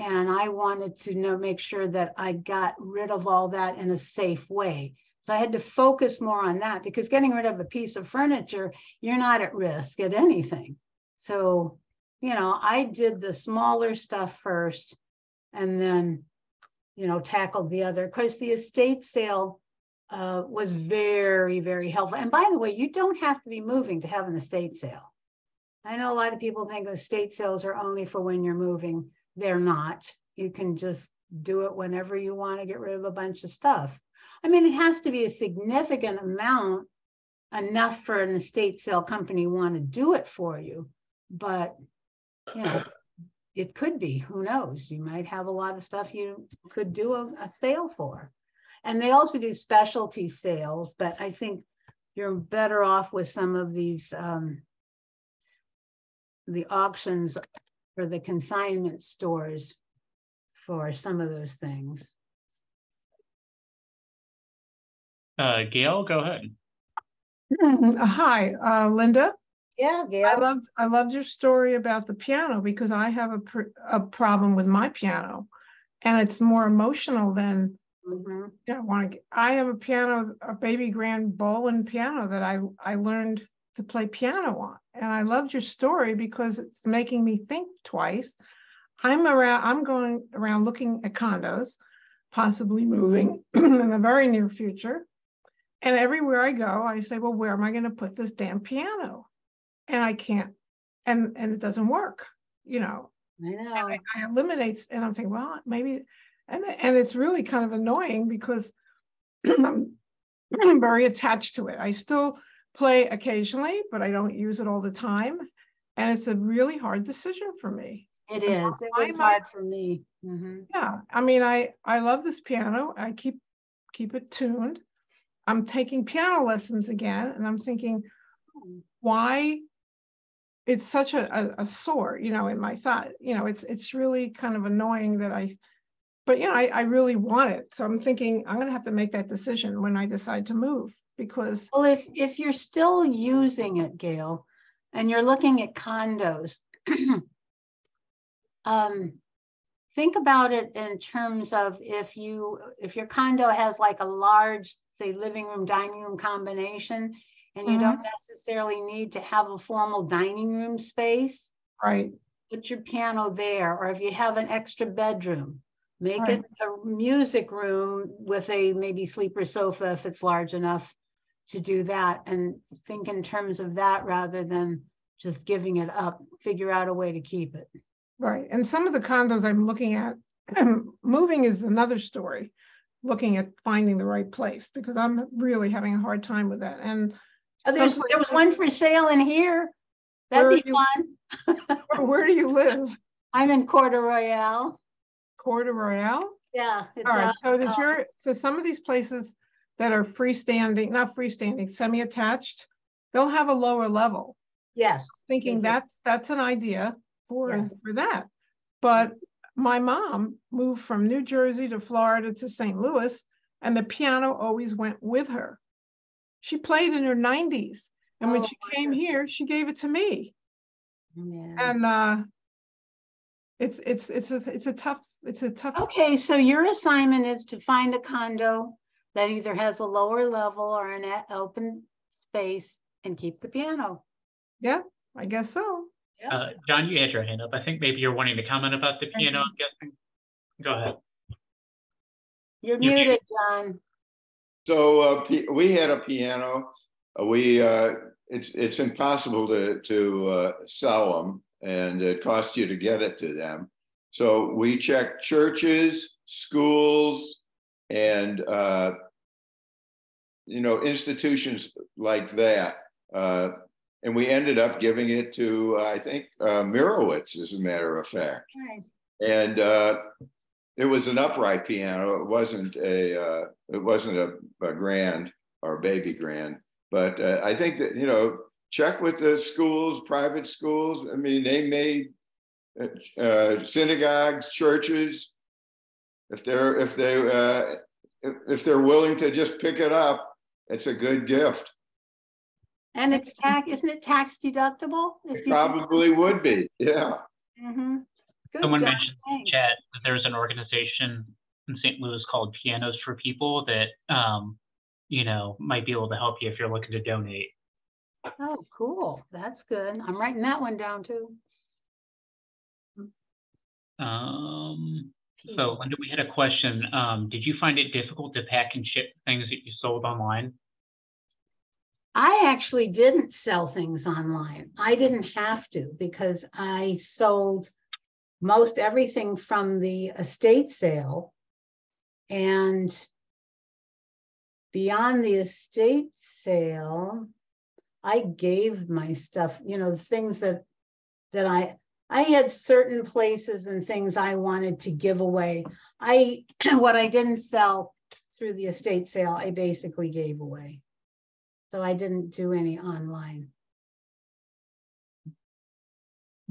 And I wanted to know, make sure that I got rid of all that in a safe way. So I had to focus more on that because getting rid of a piece of furniture, you're not at risk at anything. So, you know, I did the smaller stuff first and then, you know, tackled the other. Because the estate sale uh, was very, very helpful. And by the way, you don't have to be moving to have an estate sale. I know a lot of people think estate sales are only for when you're moving. They're not. You can just do it whenever you want to get rid of a bunch of stuff. I mean, it has to be a significant amount, enough for an estate sale company want to do it for you. But, you know, [clears throat] it could be, who knows? You might have a lot of stuff you could do a, a sale for. And they also do specialty sales, but I think you're better off with some of these um, the auctions for the consignment stores for some of those things. Uh, Gail, go ahead. Mm, uh, Hi, uh, Linda. Yeah, Gail. I loved, I loved your story about the piano because I have a, pr- a problem with my piano. And it's more emotional than, Mhm. you know, want to, I have a piano, a baby grand Boland piano that I, I learned to play piano on. And I loved your story because it's making me think twice. I'm around, I'm going around looking at condos, possibly moving [clears throat] in the very near future. And everywhere I go, I say, well, where am I going to put this damn piano? And I can't, and and it doesn't work, you know. I know. I, I eliminate, and I'm saying, well, maybe, and and it's really kind of annoying because [clears throat] I'm very attached to it. I still play occasionally, but I don't use it all the time, and it's a really hard decision for me. It is. It was hard for me. Mhm. Yeah, I mean, I I love this piano. I keep keep it tuned. I'm taking piano lessons again, and I'm thinking, why it's such a, a, a sore, you know, in my thought. You know, it's it's really kind of annoying that I, but you know, I, I really want it. So I'm thinking I'm gonna have to make that decision when I decide to move because Well, if, if you're still using it, Gail, and you're looking at condos, [clears throat] um, think about it in terms of if you, if your condo has like a large, say, living room, dining room combination, and you don't necessarily need to have a formal dining room space, right, put your piano there, or if you have an extra bedroom, make Right. it a music room with a maybe sleeper sofa if it's large enough to do that and think in terms of that rather than just giving it up, figure out a way to keep it. right. And some of the condos I'm looking at, [clears throat] moving is another story. Looking at finding the right place because I'm really having a hard time with that. And Oh, there's, there was one for sale in here. That'd be are fun. where, [laughs] where do you live? I'm in Corte Royale. Corte Royale? Yeah. All right, so does uh, your, so some of these places that are freestanding, not freestanding, semi-attached, they'll have a lower level. Yes. Thinking that's, that's an idea for, Yes. for that. But my mom moved from New Jersey to Florida to St. Louis, and the piano always went with her. She played in her nineties, and when Oh, she came wonderful. here, she gave it to me. Yeah. And, uh, it's, it's, it's, a it's a tough, it's a tough. Okay, so your assignment is to find a condo that either has a lower level or an open space and keep the piano. Yeah, I guess so. Uh, John, you had your hand up. I think maybe you're wanting to comment about the piano, I'm guessing. Go ahead. You're You're muted, John. So uh, pi- we had a piano. Uh, we uh, it's it's impossible to to uh, sell them, and it costs you to get it to them. So we checked churches, schools, and uh, you know institutions like that. Uh, and we ended up giving it to I think uh, Mirowitz, as a matter of fact Nice. and uh, it was an upright piano. It wasn't a uh, it wasn't a, a grand or baby grand. But uh, I think that you know check with the schools, private schools. I mean, they made uh, uh, synagogues, churches. If they're if they uh, if, if they're willing to just pick it up, it's a good gift. And it's tax, isn't it tax deductible? It probably would be. Yeah. Mm-hmm. Good Someone job, mentioned thanks. Chat, that there's an organization in St. Louis called Pianos for People that, um, you know, might be able to help you if you're looking to donate. Oh, cool. That's good. I'm writing that one down too. Um, so Linda, we had a question. Um, did you find it difficult to pack and ship things that you sold online? I actually didn't sell things online. I didn't have to because I sold most everything from the estate sale. And beyond the estate sale, I gave my stuff, you know, things that that I I had certain places and things I wanted to give away. I [clears throat] what I didn't sell through the estate sale, I basically gave away. So I didn't do any online.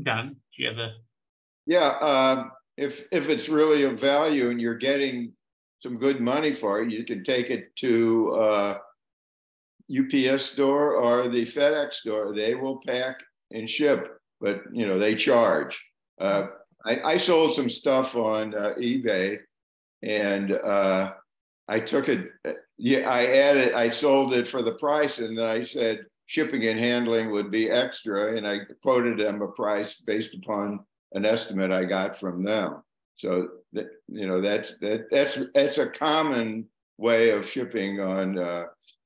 Don, do you have a, Yeah, um, if if it's really of value and you're getting some good money for it, you can take it to uh, UPS store or the FedEx store. They will pack and ship, but you know they charge. Uh, I, I sold some stuff on uh, eBay, and uh, I took it. Yeah, I added. I sold it for the price, and I said shipping and handling would be extra, and I quoted them a price based upon an estimate I got from them. So that you know that's that that's that's a common way of shipping on uh,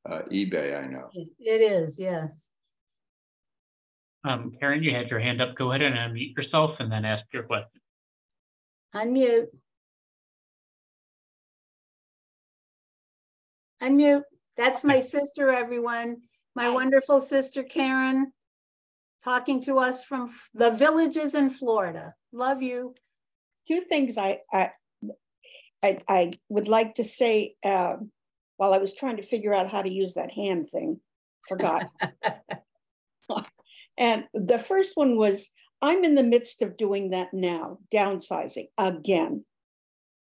uh, eBay. I know. It it is, yes. um, Karen, you had your hand up. Go ahead and unmute yourself and then ask your question. Unmute. Unmute. That's my sister, everyone. My wonderful sister Karen, talking to us from the villages in Florida. Love you. two things I, I, I, I would like to say um, while I was trying to figure out how to use that hand thing, forgot. [laughs] and the first one was I'm in the midst of doing that now, downsizing again.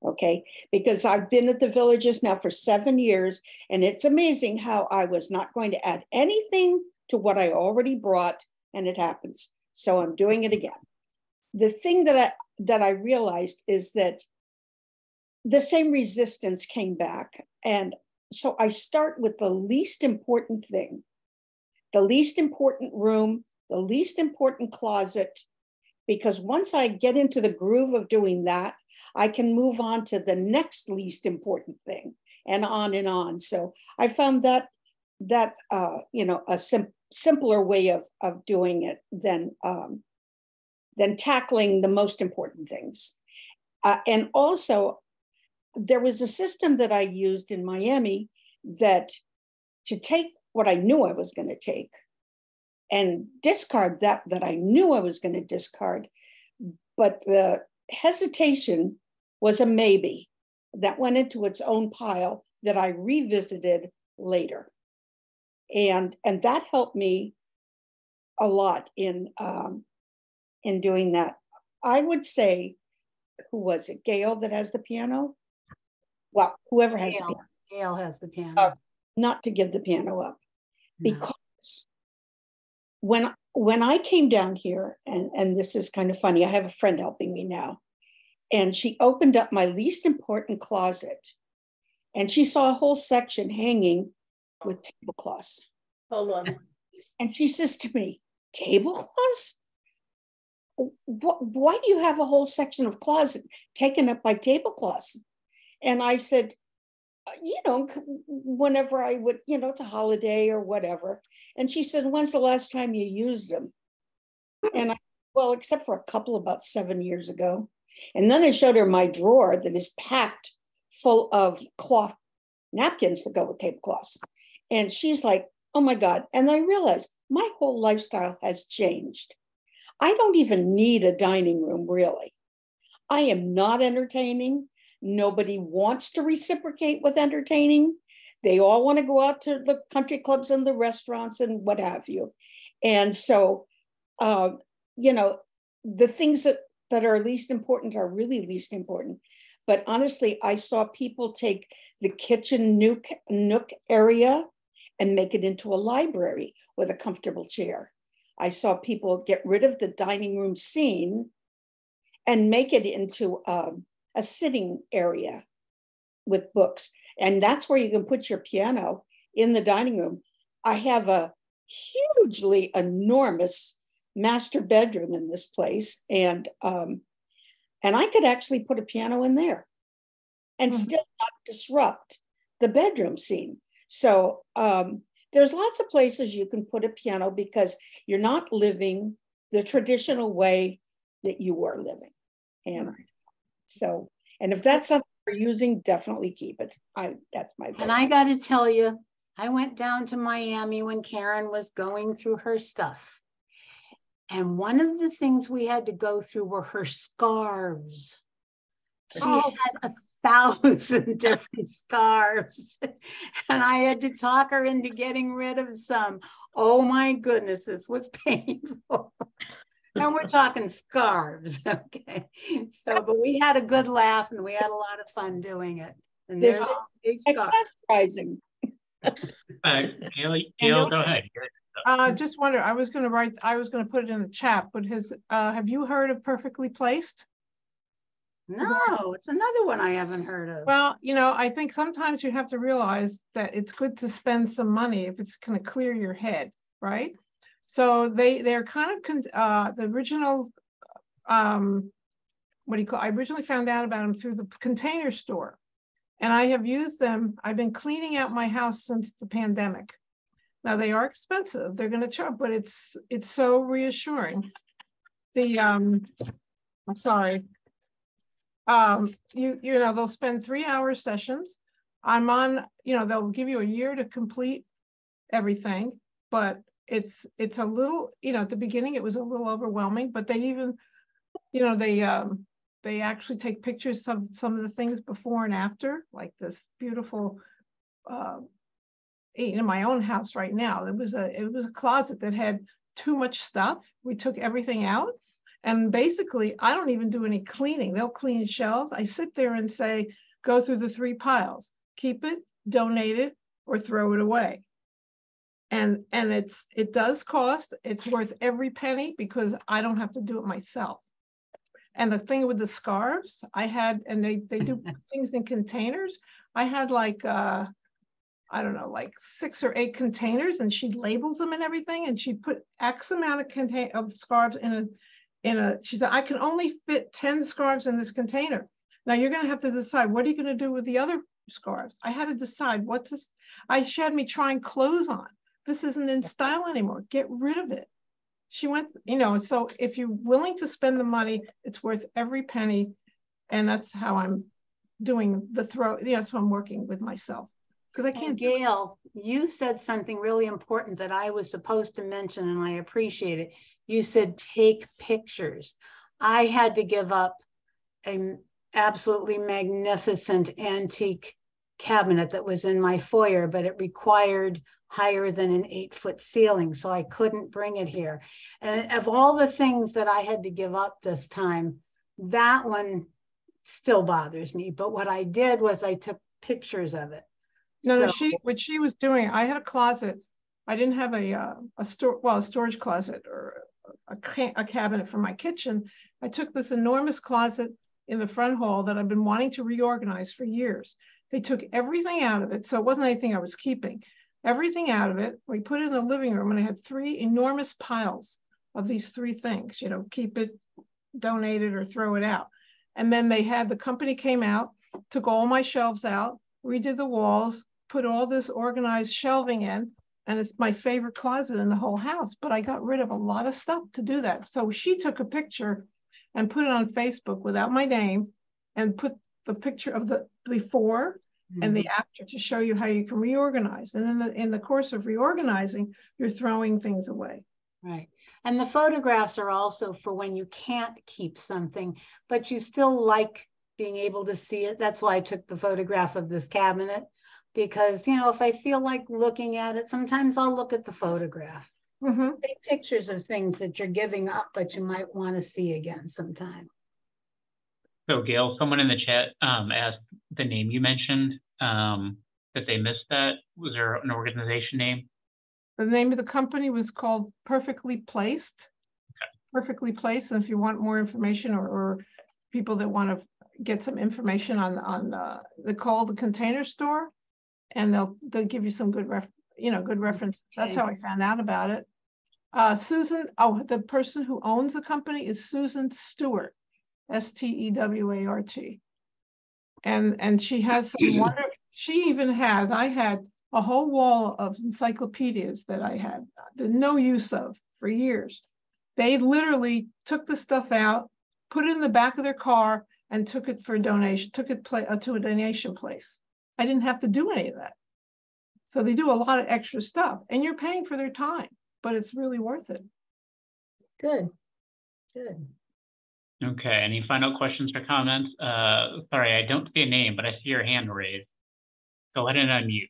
Okay, because I've been at the villages now for seven years, and it's amazing how I was not going to add anything to what I already brought, and it happens. So I'm doing it again. The thing that I that I realized is that the same resistance came back. And so I start with the least important thing, the least important room, the least important closet, because once I get into the groove of doing that, I can move on to the next least important thing and on and on. So I found that that uh, you know a sim- simpler way of of doing it than um, than tackling the most important things. Uh, and also, there was a system that I used in Miami that to take what I knew I was going to take and discard that that I knew I was going to discard. But the hesitation was a maybe that went into its own pile that I revisited later. And, and that helped me a lot in, um, in doing that. I would say, who was it? Gail that has the piano? Well, whoever has Gail, the piano. Gail has the piano. Uh, not to give the piano up No. because when when I came down here, and and this is kind of funny, I have a friend helping me now, and she opened up my least important closet, and she saw a whole section hanging with tablecloths, Hold on. and she says to me, "Tablecloths? What? Why do you have a whole section of closet taken up by tablecloths?" And I said, "Uh, you know, whenever I would, you know, it's a holiday or whatever. And she said, when's the last time you used them? And I, well, except for a couple about seven years ago. And then I showed her my drawer that is packed full of cloth napkins that go with tablecloths. And she's like, oh my God. And I realized my whole lifestyle has changed. I don't even need a dining room, really. I am not entertaining. Nobody wants to reciprocate with entertaining. They all want to go out to the country clubs and the restaurants and what have you. And so, uh, you know, the things that, that are least important are really least important. But honestly, I saw people take the kitchen nook, nook area and make it into a library with a comfortable chair. I saw people get rid of the dining room scene and make it into um, a sitting area with books. And that's where you can put your piano in the dining room. I have a hugely enormous master bedroom in this place, and um, and I could actually put a piano in there and Mhm. still not disrupt the bedroom scene. So um, there's lots of places you can put a piano because you're not living the traditional way that you were living. And so, and if that's something you're using, definitely keep it. I that's my And I got to tell you, I went down to Miami when Karen was going through her stuff. And one of the things we had to go through were her scarves. She Oh. had a thousand [laughs] different scarves. And I had to talk her into getting rid of some. Oh my goodness, this was [laughs] painful. And we're talking scarves, [laughs] okay? So, but we had a good laugh and we had a lot of fun doing it. And This there's big scarves. accessorizing. [laughs] Uh, Gail, Gail, go ahead. Uh, just wonder, I was gonna write, I was gonna put it in the chat, but has, uh, have you heard of Perfectly Placed? No, it's another one I haven't heard of. Well, you know, I think sometimes you have to realize that it's good to spend some money if it's gonna clear your head, right? So they, they're kind of, con- uh, the original, um, what do you call, I originally found out about them through the container store. And I have used them, I've been cleaning out my house since the pandemic. Now they are expensive, they're gonna charge, but it's, it's so reassuring. The, um, I'm sorry. Um, you, you know, they'll spend three hour sessions. I'm on, you know, they'll give you a year to complete everything, but it's, it's a little, you know, at the beginning, it was a little overwhelming, but they even, you know, they, um, they actually take pictures of some of the things before and after, like this beautiful, uh, in my own house right now, it was a, it was a closet that had too much stuff. We took everything out. And basically, I don't even do any cleaning. They'll clean shelves. I sit there and say, go through the three piles, keep it, donate it, or throw it away. And and it's it does cost. It's worth every penny because I don't have to do it myself. And the thing with the scarves, I had, and they they do [laughs] things in containers. I had like uh I don't know, like six or eight containers, and she labels them and everything, and she put X amount of contain of scarves in a in a. She said, I can only fit ten scarves in this container. Now you're going to have to decide what are you going to do with the other scarves. I had to decide what to. I she had me trying clothes on. This isn't in style anymore. Get rid of it. She went, you know. So if you're willing to spend the money, it's worth every penny, and that's how I'm doing the throw. Yeah, that's how I'm working with myself because I can't. And Gail, you said something really important that I was supposed to mention, and I appreciate it. You said take pictures. I had to give up an absolutely magnificent antique cabinet that was in my foyer, but it required higher than an eight foot ceiling, so I couldn't bring it here. And of all the things that I had to give up this time, that one still bothers me. But what I did was I took pictures of it no, so, no, she what she was doing. I had a closet. I didn't have a uh, a store, well, a storage closet or a, ca- a cabinet for my kitchen. I took this enormous closet in the front hall that I've been wanting to reorganize for years. They took everything out of it, so it wasn't anything I was keeping. Everything out of it. We put it in the living room, and I had three enormous piles of these three things. You know, keep it, donate it, or throw it out. And then they had the company came out, took all my shelves out, redid the walls, put all this organized shelving in and it's my favorite closet in the whole house but i got rid of a lot of stuff to do that so she took a picture and put it on facebook without my name and put the picture of the before mm-hmm. and the mm-hmm. after to show you how you can reorganize and then the in the course of reorganizing you're throwing things away right and the photographs are also for when you can't keep something but you still like being able to see it that's why i took the photograph of this cabinet because you know if i feel like looking at it sometimes i'll look at the photograph mm-hmm. Take pictures of things that you're giving up but you might want to see again sometime so gail someone in the chat um, asked the name you mentioned um, that they missed that was there an organization name the name of the company was called perfectly placed okay. perfectly placed and if you want more information or, or people that want to get some information on on uh, the call the container store and they'll they'll give you some good ref, you know, good references. That's how I found out about it. Uh, Susan, oh, the person who owns the company is Susan Stewart, S T E W A R T, and and she has some [clears throat] wonder. She even has. I had a whole wall of encyclopedias that I had no use of for years. They literally took the stuff out, put it in the back of their car, and took it for a donation. Took it play, uh, to a donation place. I didn't have to do any of that. So they do a lot of extra stuff and you're paying for their time, but it's really worth it. Good. Good. Okay. Any final questions or comments? Uh, sorry, I don't see a name, but I see your hand raised. Go ahead and unmute.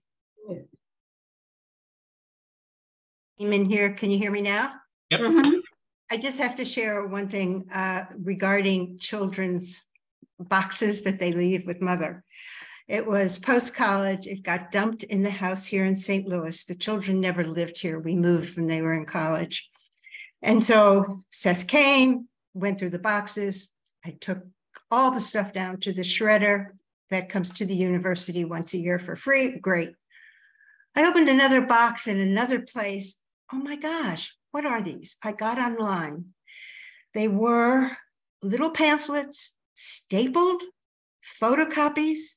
I'm in here. Can you hear me now? Yep. Mm-hmm. I just have to share one thing uh, regarding children's boxes that they leave with mother. It was post college. It got dumped in the house here in St. Louis. The children never lived here. We moved when they were in college. And so Seth came, went through the boxes. I took all the stuff down to the shredder that comes to the university once a year for free. Great. I opened another box in another place. Oh my gosh, what are these? I got online. They were little pamphlets, stapled, photocopies,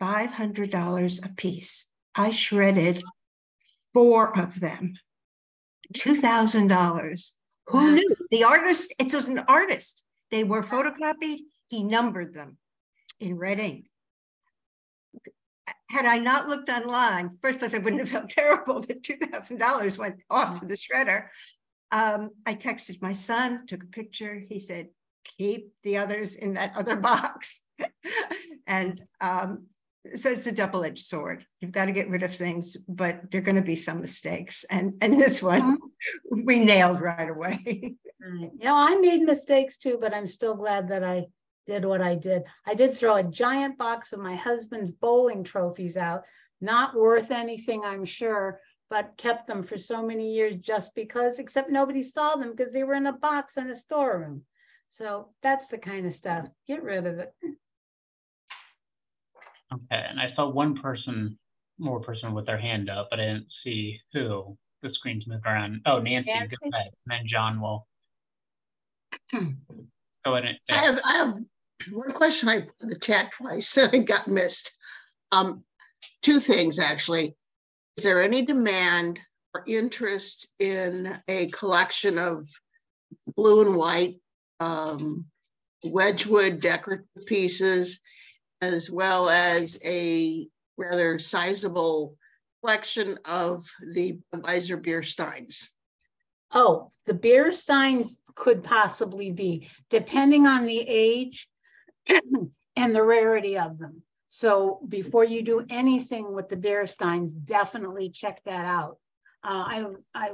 $500 a piece. I shredded four of them, $2,000. Who knew? The artist, it was an artist. They were photocopied. He numbered them in red ink. Had I not looked online, first place I wouldn't have felt [laughs] terrible that $2,000 went off to the shredder. Um, I texted my son, took a picture. He said, keep the others in that other [laughs] box. and um, so it's a double-edged sword. You've got to get rid of things, but there are going to be some mistakes. And and this one uh-huh. we nailed right away. [laughs] Right. Yeah, I made mistakes too, but I'm still glad that I did what I did. I did throw a giant box of my husband's bowling trophies out, not worth anything, I'm sure, but kept them for so many years just because, except nobody saw them because they were in a box in a storeroom. So that's the kind of stuff. Get rid of it. Okay, and I saw one person, more person with their hand up, but I didn't see who. The screen's moved around. Oh, Nancy, Nancy? go ahead. And then John will go ahead. I have, I have one question I put in the chat twice [laughs] and it got missed. Um, two things actually. Is there any demand or interest in a collection of blue and white um, Wedgwood decorative pieces, as well as a rather sizable collection of the Budweiser beer steins? Oh, the beer steins could possibly be, depending on the age [clears throat] and the rarity of them. So before you do anything with the beer steins, definitely check that out. Uh, I, I,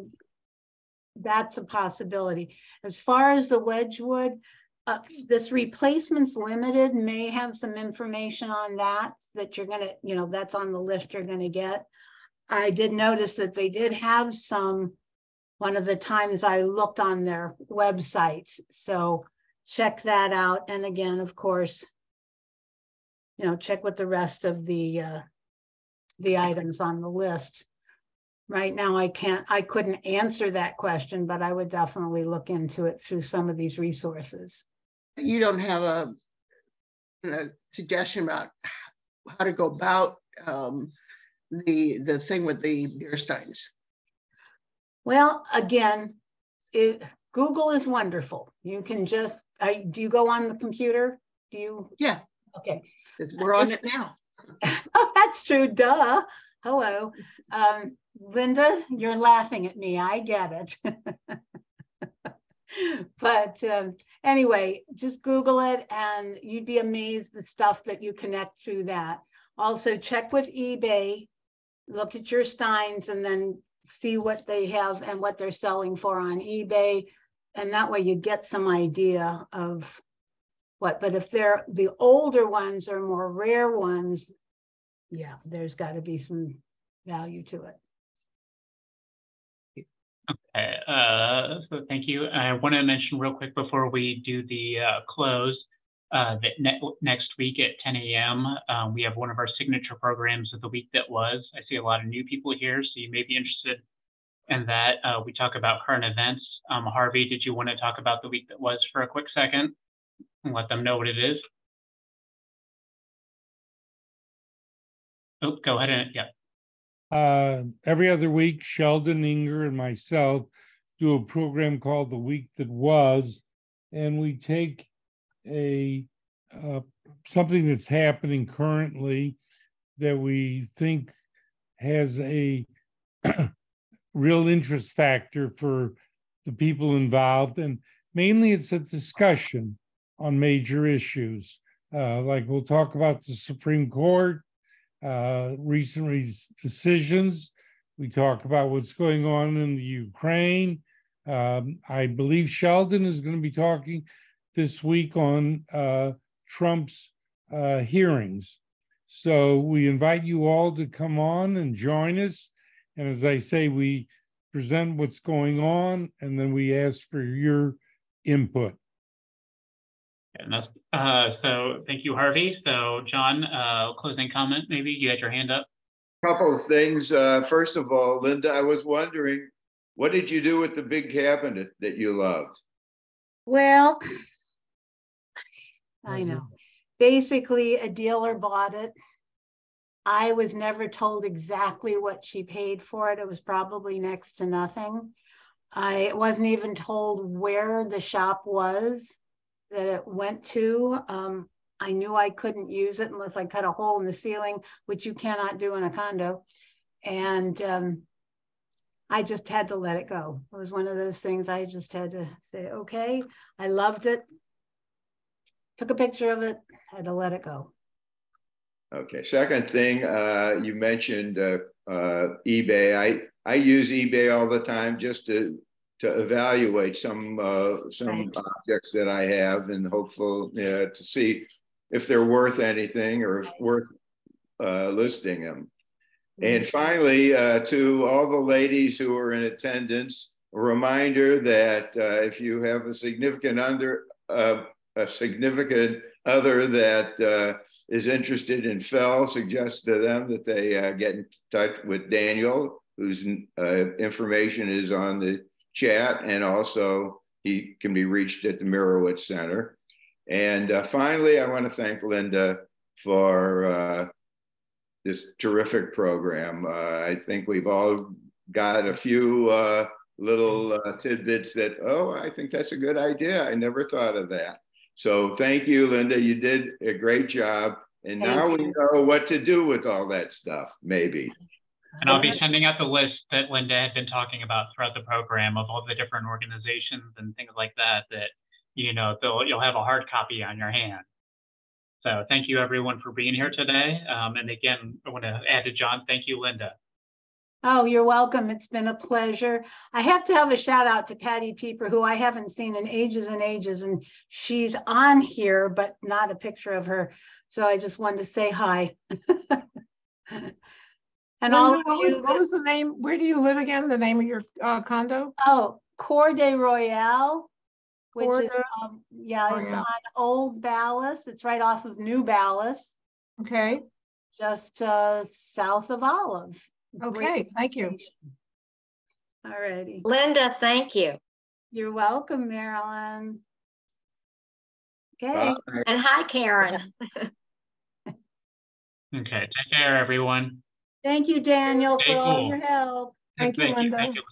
that's a possibility. As far as the Wedgwood, uh, this replacements limited may have some information on that that you're gonna, you know, that's on the list you're gonna get. I did notice that they did have some one of the times I looked on their website. So check that out. And again, of course, you know, check with the rest of the uh, the items on the list. Right now, I can't, I couldn't answer that question, but I would definitely look into it through some of these resources. You don't have a, a suggestion about how to go about um, the the thing with the beer steins? Well, again, it, Google is wonderful. You can just, I, do you go on the computer? Do you? Yeah. Okay. We're on it now. [laughs] oh, that's true. Duh. Hello. Um, Linda, you're laughing at me. I get it. [laughs] [laughs] but um, anyway, just Google it and you'd be amazed the stuff that you connect through that. Also, check with eBay, look at your Steins, and then see what they have and what they're selling for on eBay. And that way you get some idea of what, but if they're the older ones or more rare ones, yeah, there's got to be some value to it. Uh, so thank you. I want to mention real quick before we do the uh, close uh, that ne next week at 10 a.m. Um, we have one of our signature programs of the week that was. I see a lot of new people here, so you may be interested in that. Uh, we talk about current events. Um, Harvey, did you want to talk about the week that was for a quick second and let them know what it is? Oh, go ahead and yeah. Uh, every other week, Sheldon, Inger, and myself do a program called The Week That Was, and we take a uh, something that's happening currently that we think has a [clears throat] real interest factor for the people involved, and mainly it's a discussion on major issues. Uh, like we'll talk about the Supreme Court, uh, recent decisions. We talk about what's going on in the Ukraine. Um, I believe Sheldon is going to be talking this week on uh, Trump's uh, hearings. So we invite you all to come on and join us. And as I say, we present what's going on and then we ask for your input. And that's, uh, so thank you, Harvey. So John, uh, closing comment, maybe you had your hand up. Couple of things. Uh, first of all, Linda, I was wondering, what did you do with the big cabinet that you loved? Well, I know. Basically, a dealer bought it. I was never told exactly what she paid for it. It was probably next to nothing. I wasn't even told where the shop was that it went to. Um, I knew I couldn't use it unless I cut a hole in the ceiling, which you cannot do in a condo. And um, I just had to let it go. It was one of those things I just had to say, okay, I loved it. Took a picture of it, had to let it go. Okay. Second thing, uh, you mentioned uh, uh, eBay. I I use eBay all the time just to to evaluate some uh, some objects that I have and hopeful uh, to see if they're worth anything or if worth uh, listing them. And finally, uh, to all the ladies who are in attendance, a reminder that uh, if you have a significant under uh, a significant other that uh, is interested in FEL, suggest to them that they uh, get in touch with Daniel, whose uh, information is on the chat, and also he can be reached at the Mirowitz Center. And uh, finally, I want to thank Linda for uh, this terrific program. Uh, I think we've all got a few uh, little uh, tidbits that, oh, I think that's a good idea. I never thought of that. So thank you, Linda. You did a great job. And Thank now we know what to do with all that stuff, maybe. And I'll be sending out the list that Linda had been talking about throughout the program of all the different organizations and things like that, that, you know, you'll have a hard copy on your hand. So thank you everyone for being here today. Um, and again, I want to add to John, thank you, Linda. Oh, you're welcome. It's been a pleasure. I have to have a shout out to Patty Teeper, who I haven't seen in ages and ages, and she's on here, but not a picture of her. So I just wanted to say hi. [laughs] And all of what was- you, What was the name? Where do you live again? The name of your uh, condo? oh, Corte Royale, which Cour is, de um, yeah, it's on Old Ballas. It's right off of New Ballas, Okay, just uh, south of Olive. Great okay, thank you. location. All righty. Linda, thank you. You're welcome, Marilyn. Okay, Bye. And hi, Karen. [laughs] Okay, take care, everyone. Thank you, Daniel, for all cool. your help. Thank you, Linda. Thank you.